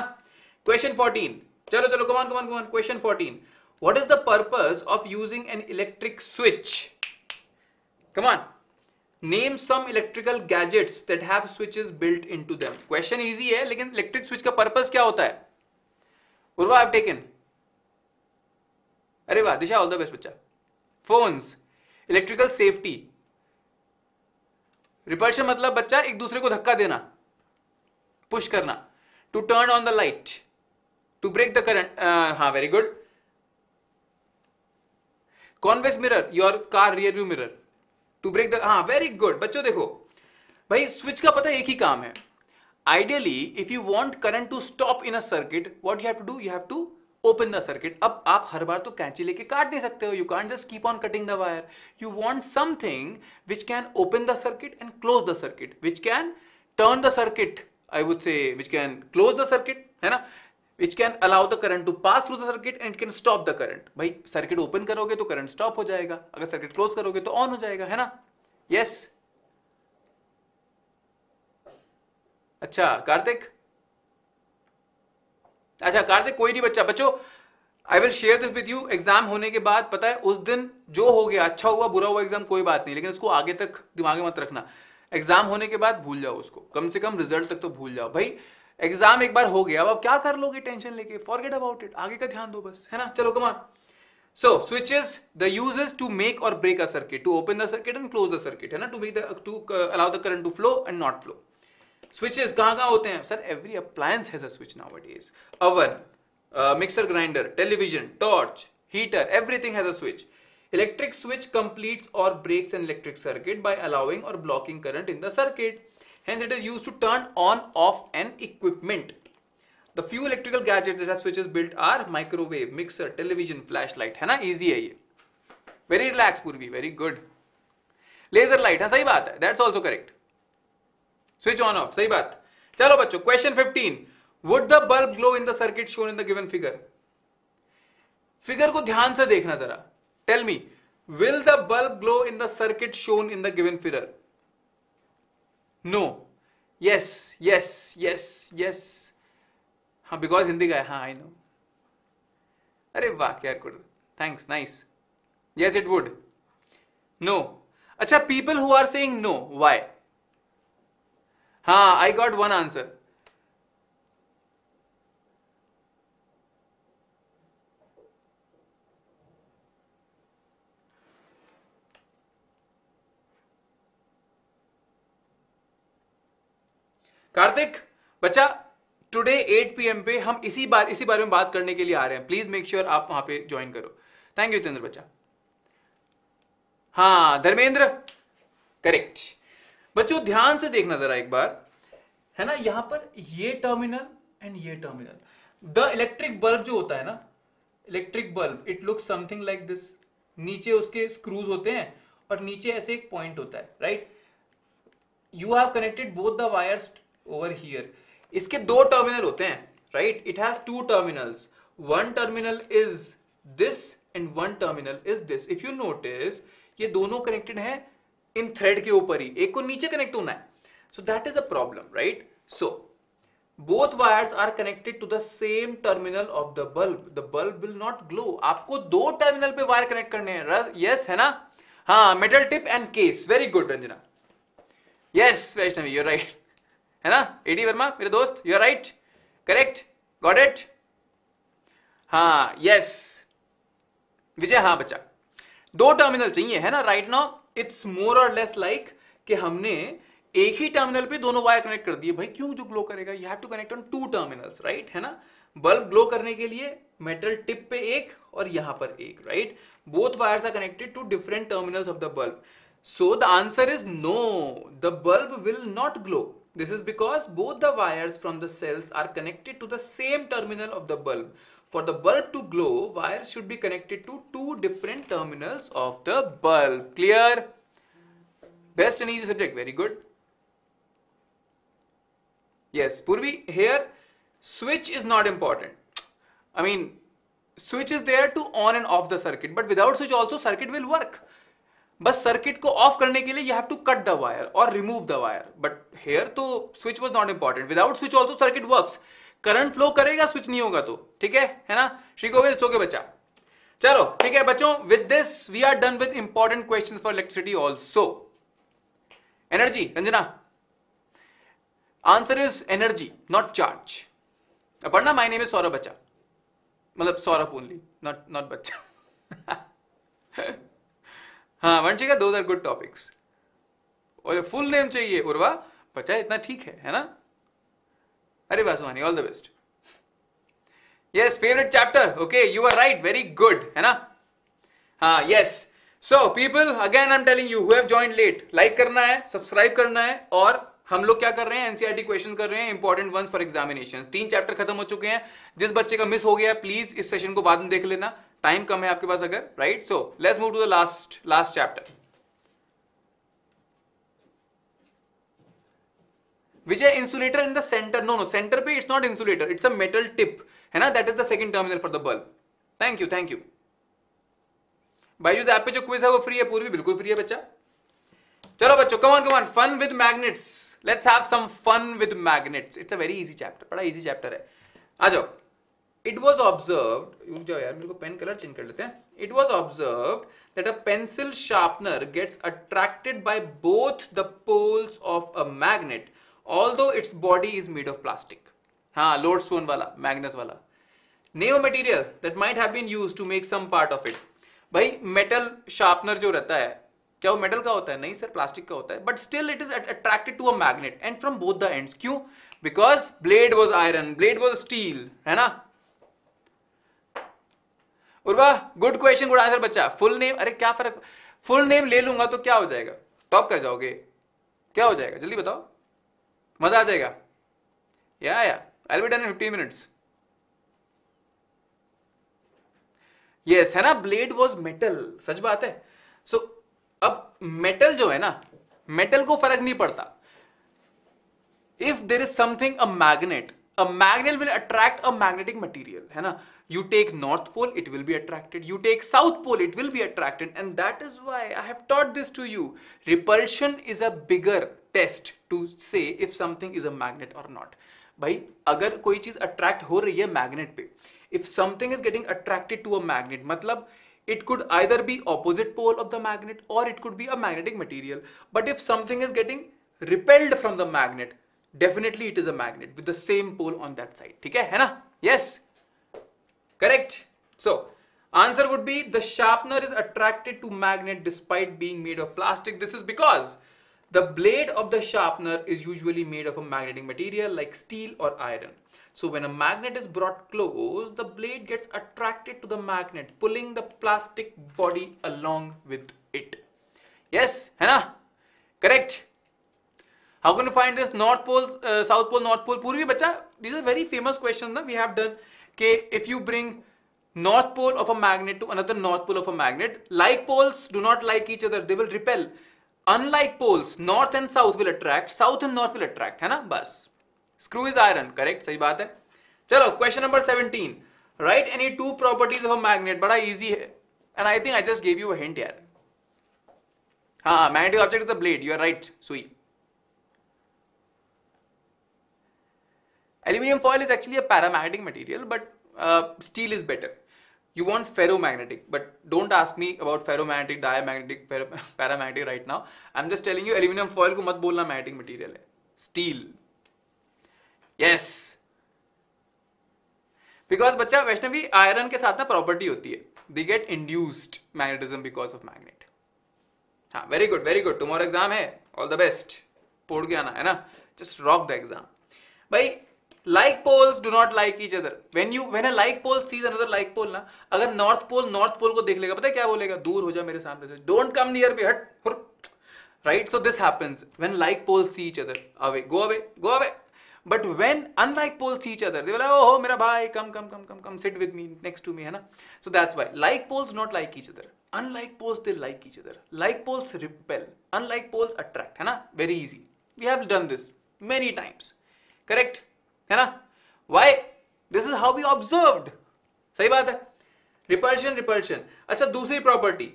क्वेश्चन 14 चलो चलो come on come on come on question 14 what is the purpose of using an electric switch come on name some electrical gadgets that have switches built into them question easy है लेकिन electric switch का purpose क्या होता है? Urwa taken अरे वाह Disha all the best बच्चा। Phones electrical safety. Repulsion मतलब बच्चा एक दूसरे को धक्का देना, पुश करना। To turn on the light to break the current हाँ very good convex mirror your car rear view mirror to break the हाँ वेरी गुड बच्चों देखो, भाई स्विच का पता एक ही काम है। Ideally if you want current to stop in a circuit what you have to do you have to open the circuit अब आप हर बार तो कैंची लेके काट नहीं सकते हो. You can just keep on cutting the wire you want something which can open the circuit and close the circuit which can turn the circuit I would say which can close the circuit है ना? Which can allow the current to pass through the circuit and can stop the current भाई circuit open करोगे तो current stop हो जाएगा. अगर circuit close करोगे तो ऑन हो जाएगा, है ना? Yes yes. अच्छा कार्तिक? अच्छा कार्तिक, कोई नहीं बच्चा। बच्चों I will share this with you exam होने के बाद, पता है, उस दिन जो हो गया अच्छा हुआ, बुरा हुआ एग्ज़ाम कोई बात नहीं। लेकिन उसको आगे तक दिमाग में मत रखना। एग्ज़ाम होने के बाद भूल जाओ उसको। कम से कम रिज़ल्ट तक तो भूल जाओ। भाई एग्ज़ाम एक बार हो गया। अब आप क्या कर लोगे टेंशन लेके? फॉरगेट अबाउट इट आगे का ध्यान दो बस, है ना? चलो come on so switches the uses to make or break a circuit to open the circuit and close the circuit है ना? To make the to allow the current to flow and not flow switches कहाँ कहाँ होते हैं sir every appliance has a switch now is oven mixer grinder television torch heater everything has a switch Electric switch completes or breaks an electric circuit by allowing or blocking current in the circuit. Hence, it is used to turn on off an equipment. The few electrical gadgets that have switches built are microwave, mixer, television, flashlight. है ना easy है ये Very relaxed पूर्वी very good. Laser light हाँ सही बात है that's also correct. Switch on off सही बात. चलो बच्चों question 15 would the bulb glow in the circuit shown in the given figure figure को ध्यान से देखना जरा. Tell me will the bulb glow in the circuit shown in the given figure no yes yes yes yes हा because Hindi का हा. I know अरे वाह, क्या good thanks nice yes it would no अच्छा people who are saying no why हाँ I got one answer Kartik, बच्चा today 8 PM पे हम इसी बार, इसी बारे में बात करने के लिए आ रहे हैं। प्लीज़ मेक श्योर आप वहाँ पे ज्वाइन करो। थैंक यू जितेंद्र बच्चा। हाँ धर्मेंद्र। करेक्ट बच्चों, ध्यान से देखना जरा एक बार। है ना, यहाँ पर ये टर्मिनल एंड ये टर्मिनल द इलेक्ट्रिक बल्ब जो होता है ना electric bulb it look something like this नीचे उसके स्क्रूज होते हैं और नीचे ऐसे एक पॉइंट होता है right you have connected both the wires over here इसके दो टर्मिनल होते हैं right it has two terminals one terminal is this and one terminal is this if you notice ये दोनों कनेक्टेड हैं इन थ्रेड के ऊपर ही एक को नीचे कनेक्ट होना है। So that is a problem right so both wires are connected to the same terminal of the bulb the bulb will not glow आपको दो टर्मिनल पे वायर कनेक्ट करने हैं यस yes, है ना? हाँ metal tip and case very good Ranjana yes Vaishnavi you're right है ना? एडी वर्मा मेरे दोस्त you are right correct got it हाँ यस विजय हाँ बच्चा। दो टर्मिनल चाहिए है ना राइट नाउ इट्स मोर और लेस लाइक कि हमने एक ही टर्मिनल पे दोनों वायर कनेक्ट कर दिए। भाई, क्यों जो ग्लो करेगा? You have to connect on to terminals right है ना? बल्ब ग्लो करने के लिए मेटल टिप पे एक और यहाँ पर एक right both wires are connected to different terminals of the bulb so the answer is no the bulb will not glow this is because both the wires from the cells are connected to the same terminal of the bulb. For the bulb to glow, wires should be connected to two different terminals of the bulb. Clear? Best and easy subject. Very good. Yes, Purvi, here switch is not important. I mean, switch is there to on and off the circuit, but without switch also circuit will work. बस circuit को off करने के लिए you have to cut the wire or remove the wire but here तो switch was not important without switch also circuit work current flow करेगा, switch नहीं होगा तो। ठीक है? है ना? श्री गोविंद इट्स ओके बच्चा। चलो, ठीक है बच्चों with this we are done with important question for electricity also energy Ranjana? Answer is energy not charge पढ़ना माय नेम इज़ सौरभ बच्चा। मतलब सौरभ ओनली नॉट नॉट बच्चा। हाँ वंशिका दो आर गुड टॉपिक्स और फुल नेम चाहिए, उर्वा। बच्चा, इतना ठीक है है ना? अरे Vaswani all the best yes favourite chapter okay you are right very good है ना? हाँ yes so people again I am telling you have join late like करना है सब्सक्राइब करना है, और हम लोग क्या कर रहे हैं? एनसीआरटी क्वेश्चन e कर रहे हैं इंपॉर्टेंट वंस फॉर एग्जामिनेशन तीन चैप्टर खत्म हो चुके हैं. जिस बच्चे का मिस हो गया प्लीज़ इस सेशन को बाद में देख लेना. टाइम कम है आपके पास अगर right so let's move to the last last chapter Vijay insulator in the centre no no centre पे it's not insulator it's a metal tip है ना? That is the second terminal for the bulb thank you thank you Byju's app पे जो quiz है, वो free है, पूरी, बिल्कुल फ्री है, बच्चा। चलो बच्चों come on come on fun with magnets let's have some fun with magnets it's a very easy chapter बड़ा इजी चैप्टर है। आ जाओ। It was observed, रुक जाओ यार, मेरे को पेन कलर चेंज कर लेते हैं। It was observed that a pencil sharpener gets attracted by both the poles of a magnet. Although its body is made of plastic हाँ lodestone वाला magnus वाला neo material that might have been used to make some part of it. भाई metal sharpener जो रहता है क्या वो metal का होता है नहीं सर प्लास्टिक का होता है but still it is attracted to a magnet and from both the ends क्यों because blade was iron blade was steel है ना Urva good question good answer बच्चा फुल नेम अरे क्या फ़र्क? फुल नेम ले लूँगा तो क्या हो जाएगा? टॉप कर जाओगे? क्या हो जाएगा? जल्दी बताओ। मज़ा आ जाएगा। Yeah yeah I be done in fifteen minutes yes है ना? ब्लेड वॉज़ मेटल सच बात है? सो so, अब मेटल जो है ना मेटल को फ़र्क नहीं पड़ता। If there is something a magnet a magnet will attract a magnetic material है ना you take north pole it will be attracted you take south pole it will be attracted and that is why i have taught this to you repulsion is a bigger test to say if something is a magnet or not भाई अगर कोई चीज attract हो रही है magnet पे if something is getting attracted to a magnet मतलब it could either be opposite pole of the magnet or it could be a magnetic material but if something is getting repelled from the magnet definitely it is a magnet with the same pole on that side ठीक है है ना yes correct so answer would be the sharpener is attracted to magnet despite being made of plastic this is because the blade of the sharpener is usually made of a magnetic material like steel or iron so when a magnet is brought close, the blade gets attracted to the magnet, pulling the plastic body along with it. Yes, Hannah? Correct. How can find this north pole south pole north pole Purvi बच्चा this is very famous question ना we have done के if you bring north pole of a magnet to another north pole of a magnet like poles do not like each other they will repel unlike poles north and south will attract south and north will attract है ना बस screw is iron correct सही बात है चलो question number 17 right any two properties of a magnet बड़ा easy है and I think I just gave you a hint यार हाँ magnetic object is the blade you are right सुई aluminum foil is actually a paramagnetic material but uh, steel is better you want ferromagnetic but don't ask me about ferromagnetic diamagnetic paramagnetic right now i'm just telling you aluminum foil को मत बोलना magnetic material है steel yes because बच्चा Vaishnavi iron के साथ ना property होती है they get induced magnetism because of magnet हाँ very good very good tomorrow exam है ऑल द बेस्ट पोड़ के आना है ना जस्ट रॉक द एग्ज़ाम भाई like poles do not like each other when you when a like pole sees another like pole ना, अगर नॉर्थ पोल नॉर्थ पोल को देख लेगा, पता है क्या बोलेगा? दूर हो जाए मेरे सामने से। डोंट कम नियर बी हट right so this happens when like pole see each other away go away go away but when unlike pole see each other देवला ओ हो मेरा भाई come come come come come sit with me next to me है ना? So that's why like poles not like each other unlike poles they like each other like poles repel unlike poles attract है ना? Very easy we have done this many times correct है ना? Why this is how be observe सही बात है? Repulsion repulsion अच्छा दूसरी property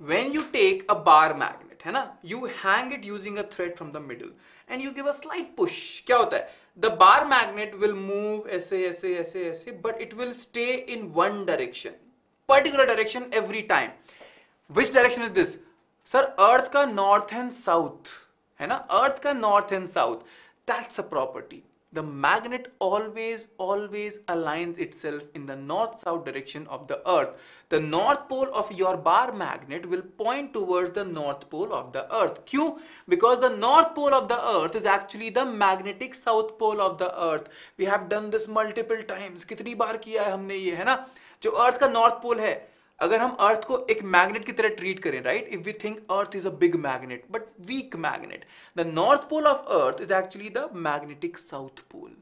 when you take a bar magnet है ना? You hang it using a thread from the middle and you give a slight push क्या होता है? The bar magnet will move ऐसे ऐसे ऐसे ऐसे but it will stay in one direction particular direction every time which direction is this sir earth का north and south है ना? अर्थ का north and south that's a property the magnet always always aligns itself in the north south direction of the earth the north pole of your bar magnet will point towards the north pole of the earth क्यों because the north pole of the earth is actually the magnetic south pole of the earth we have done this multiple times कितनी बार किया है हमने ये है ना जो अर्थ का नॉर्थ पोल है अगर हम अर्थ को एक मैग्नेट की तरह ट्रीट करें right if we think earth is a big magnet but weak magnet the north pole of earth is actually the magnetic south pole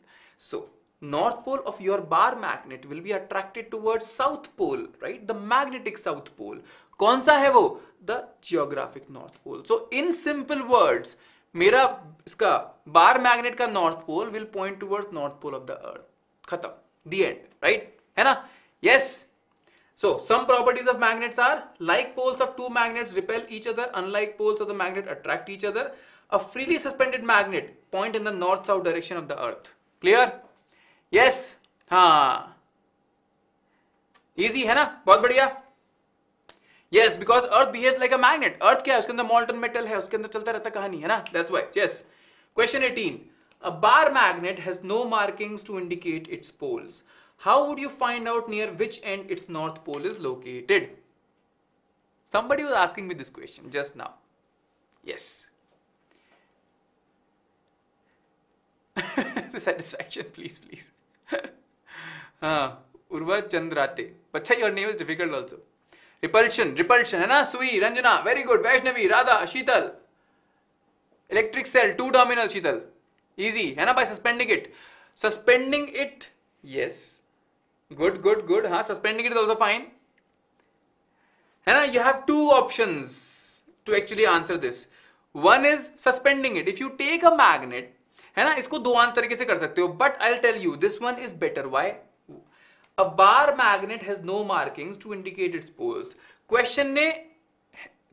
so north pole of your bar magnet will be attracted towards south pole right? The magnetic south pole. कौन सा है वो? The geographic north pole so in simple words मेरा इसका bar magnet का north pole will point towards north pole of the earth खत्म. The end right है ना? Yes yes, So some properties of magnets are like poles of two magnets repel each other, unlike poles of the magnet attract each other. A freely suspended magnet point in the north-south direction of the earth. Clear? Yes? Ha. Easy है ना बहुत बढ़िया yes because earth behave like a magnet earth क्या है उसके अंदर मॉल्टन metal है उसके अंदर चलता रहता कहानी है ना that's why yes question eighteen A bar magnet has no markings to indicate its poles. How would you find out near which end its north pole is located? Somebody was asking me this question just now. Yes. satisfaction, please, please. uh, Urva Chandrate. Bacha, your name is difficult also. Repulsion, repulsion, Anna, Sui, Ranjana, very good. Vaishnavi, Radha, Sheetal. Electric cell, two terminal Sheetal. Easy. Anna, by suspending it. Suspending it, yes. Good good good हाँ suspending it is also fine है ना? You have two option to actually answer this one is suspending it if you take a magnet है ना, इसको दो answer तरीके से कर सकते हो but I tell you this one is better why a bar magnet has no markings to indicate its poles question ने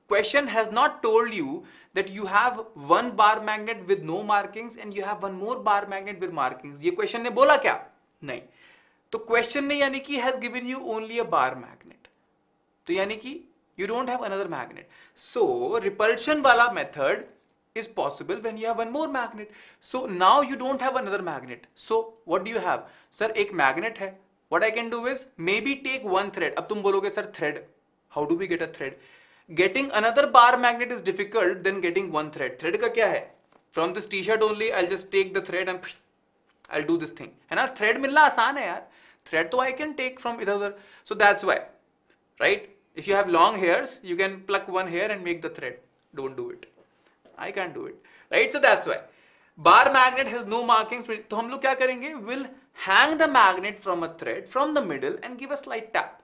question has not told you that you have one bar magnet with no markings and you have one more bar magnet with markings ये question ने बोला क्या? नहीं. तो question ने यानी कि has given you only a bar magnet तो यानी कि you don't have another magnet so repulsion वाला method is possible when you have one more magnet so now you don't have another magnet so what do you have sir एक magnet है. What I can do is maybe take one thread अब तुम बोलोगे sir thread how do we get a thread getting another bar magnet is difficult then getting one thread thread का क्या है? From this T shirt only I just take the thread and I do this thing है ना? Thread मिलना आसान है यार. Thread तो I can take from उधर. So that's why, right? If you have long hairs, you can pluck one hair and make the thread. Don't do it. I can't do it. Right? So that's why. Bar magnet has no markings. तो हम लोग क्या करेंगे? We'll hang the magnet from a thread from the middle and give a slight tap.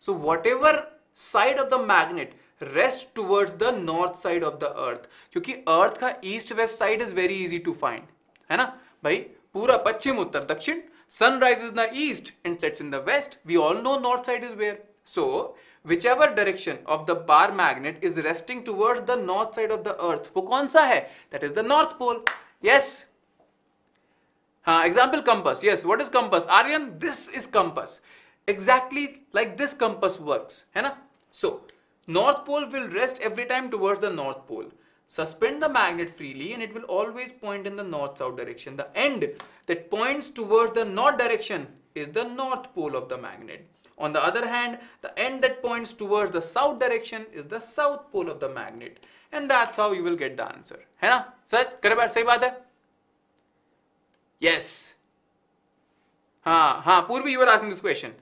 So whatever side of the magnet rest towards the north side of the earth क्योंकि earth का east west side is very easy to find है ना भाई पूरा पश्चिम उत्तर दक्षिण sun rises in the east and sets in the west we all know north side is where so whichever direction of the bar magnet is resting towards the north side of the earth वो कौन सा है that is the north pole yes हाँ example compass yes what is compass Aryan this is compass exactly like this compass works है ना so north pole will rest every time towards the north pole suspend the magnet freely and it will always point in the north south direction the end that points towards the north direction is the north pole of the magnet on the other hand, the end that points towards the south direction is the south pole of the magnet. And that's how you will get the answer. है ना? सच? करे बात सही बात है? Yes. हाँ हाँ पूर्वी you were asking this question.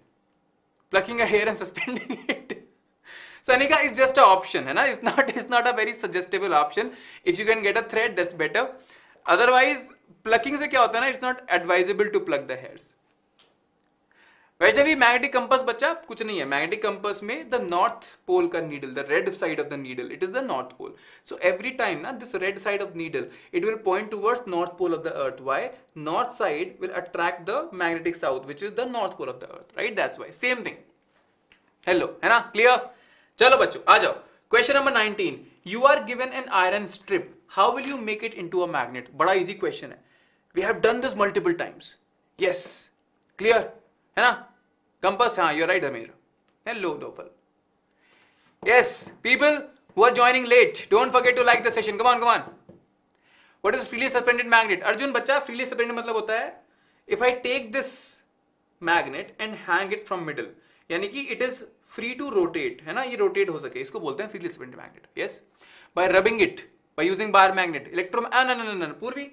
Plucking a hair and suspending it. Sanika is just an option, है ना? It's not it's not a very suggestible option. If you can get a thread, that's better. Otherwise, plucking से क्या होता है ना? It's not advisable to pluck the hairs. वैसे भी magnetic compass बच्चा कुछ नहीं है मैग्नेटिक कंपास में द नॉर्थ पोल का needle the red side of the needle it is the north pole so every time ना this red side of needle it will point towards north pole of the earth why north side will attract the magnetic south which is the north pole of the earth right that's why same thing hello है ना clear चलो बच्चों, आ जाओ। Question number 19 you are given an iron strip how will you make it into a magnet बड़ा easy question है। We have done this multiple times yes clear है ना? कंपस हाँ you right Amir hello दोफल yes people who are joining late don't forget to like the session come on come is freely suspended magnet Arjun बच्चा freely suspended मतलब होता है if I take this magnet and hang it from middle यानी कि it is free to rotate है ना? ये rotate हो सके। इसको बोलते हैं freely spinned magnet yes by rubbing it by using bar magnet electro Purvi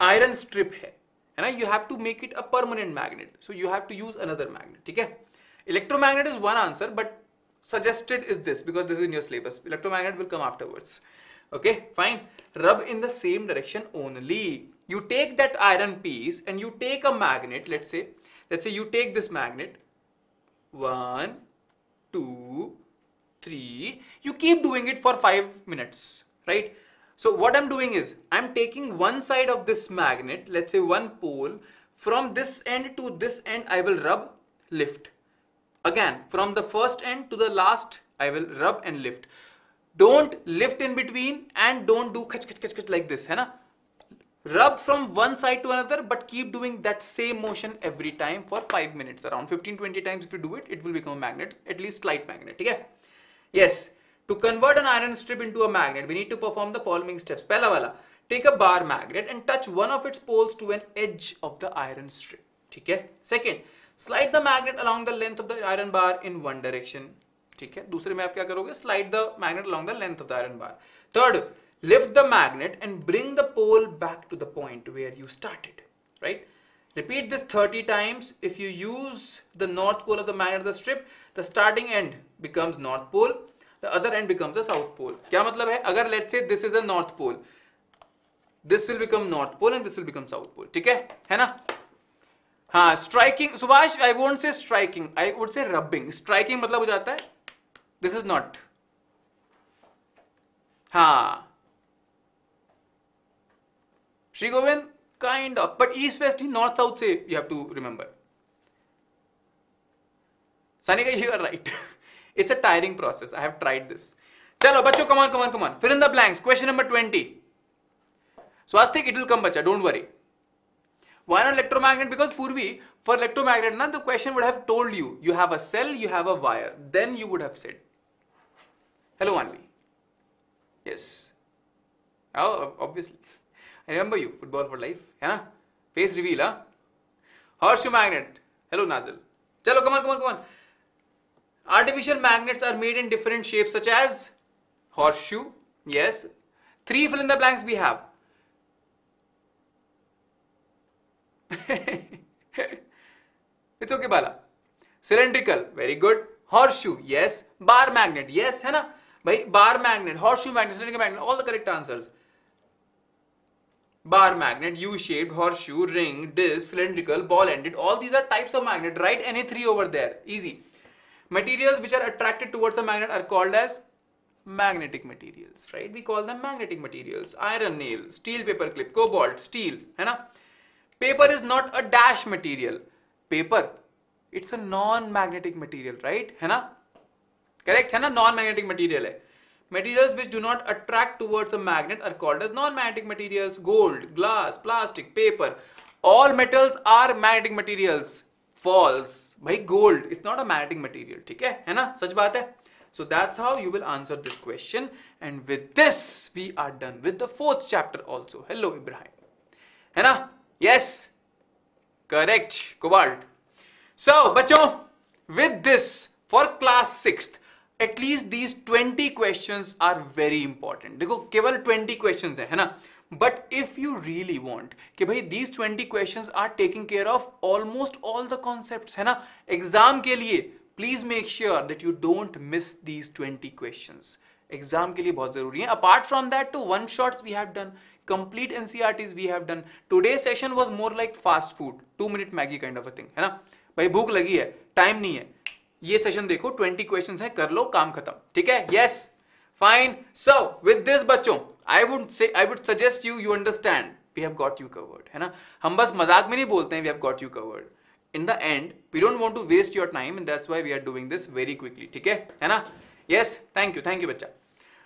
iron strip है है ना? You have to make it a permanent magnet so you have to use another magnet ठीक है? Electromagnet is one answer but suggested is this because this is your syllabus electromagnet will come afterwards okay fine rub in the same direction only you take that iron piece and you take a magnet let say let say you take this magnet one two three you keep doing it for five minutes right so what I'm doing is I'm taking one side of this magnet, let's say one pole, from this end to this end I will rub, lift. Again, from the first end to the last I will rub and lift. Don't lift in between and don't do kach, kach, kach, kach like this, है ना? Rub from one side to another but keep doing that same motion every time for 5 minutes around 15 20 times if you do it it will become a magnet at least light magnet okay yes to convert an iron strip into a magnet we need to perform the following steps pehla wala take a bar magnet and touch one of its poles to an edge of the iron strip okay second slide the magnet along the length of the iron bar in one direction ठीक है दूसरे में आप क्या करोगे slide the magnet along the length of the iron bar third lift the magnet and bring the pole back to the point where you started right repeat this 30 times if you use the north pole of the magnet of the strip the starting end becomes north pole the other end becomes the south pole क्या मतलब है अगर let's say this is a north pole this will become north pole and this will become south pole ठीक है है ना हाँ striking Subhash I won't say striking I would say rubbing striking मतलब हो जाता है दिस इज नॉट हाँ Shri Govind kind of but east west he north south से you have to remember Sunny you are right it's a tiring process I have tried this चलो बच्चों come on come on come on fill in the blanks question number twenty स्वास्थ्य it will come बच्चा don't worry why not electromagnet because Purvi for electromagnet ना the question would have told you you have a cell you have a wire then you would have said hello Vanvi yes obviously Remember you, football for life, है ना? Horseshoe magnet. Hello, Nazil. Chalo, come on, come on, come on. Artificial magnets are made in different shapes, such as horseshoe. Yes. Three fill in the blanks we have. it's okay, Bala. Cylindrical, very good. Horseshoe, yes. Bar magnet, yes, है ना? भाई bar magnet, horseshoe magnet, cylindrical magnet, all the correct answers bar magnet, U-shaped, horseshoe, ring, disc, cylindrical, ball-ended. All these are types of magnet. Write any three over there. Easy. Materials which are attracted towards a magnet are called as magnetic materials, right? We call them magnetic materials. Iron nail, steel paper clip, cobalt, steel, है ना? Paper is not a dash material. Paper, it's a non-magnetic material, right? है ना? Correct है ना? Non-magnetic material है. Materials which do not attract towards a magnet are called as non-magnetic materials. Gold, glass, plastic, paper. All metals are magnetic materials. False. भाई gold is not a magnetic material. ठीक है है ना सच बात है So that's how you will answer this question. And with this, we are done with the fourth chapter also. Hello, Ibrahim. है ना? Yes. Correct. Cobalt. So, बच्चों, with this, for class 6th, at least these twenty question are very important देखो केवल twenty question है, है ना? But if you really want कि भाई these twenty question are taking care of almost all the concept है ना? Exam के लिए please make sure that you don't miss these twenty question exam के लिए बहुत ज़रूरी है। Apart from that two one shots we have done complete NCRTs we have done. Today's session was more like fast food, two minute Maggie kind of a thing, है ना? भाई भूख लगी है टाइम नहीं है। ये सेशन देखो ट्वेंटी क्वेश्चन है, कर लो, काम खत्म। ठीक है? Yes fine so with this बच्चों I would say I would suggest you you understand we have got you covered है ना? हम बस मज़ाक में नहीं बोलते हैं we have got you covered in the end we don't want to waste your time and that's why we are doing this very quickly ठीक है? है ना? Yes thank you thank you बच्चा.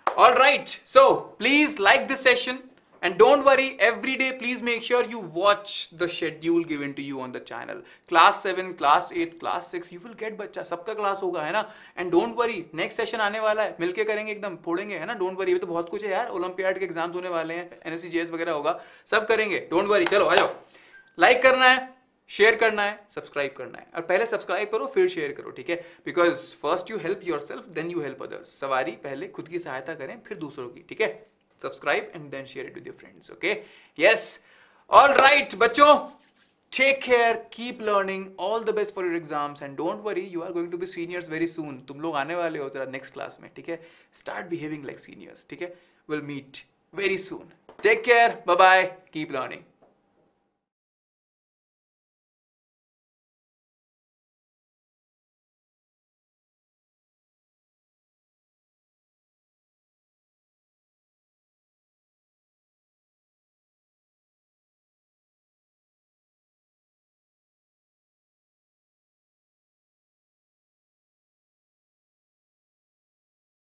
All right so please like this session And don't worry, every day please make sure you watch the schedule given to you on the channel. Class 7, class 8, class 6, you will get बच्चा सबका class होगा है ना and don't worry next session आने वाला है मिलके करेंगे एकदम फोड़ेंगे है ना डोंट वरी तो बहुत कुछ है यार ओलंपियाड के एग्ज़ाम्स होने वाले हैं एनएससी वगैरह होगा सब करेंगे. डोंट वरी चलो आ जाओ. लाइक करना है शेयर करना है सब्सक्राइब करना है. और पहले सब्सक्राइब करो फिर शेयर करो ठीक है? Because first you help yourself then you help others सवारी पहले खुद की सहायता करें फिर दूसरों की ठीक है? Subscribe and then share it with your friends okay yes all right बच्चों take care keep learning all the best for your exams and don't worry you are going to be seniors very soon तुम लोग आने वाले हो जरा next class में, ठीक है? स्टार्ट बिहेविंग लाइक सीनियर्स ठीक है? Will meet very soon take care bye bye keep learning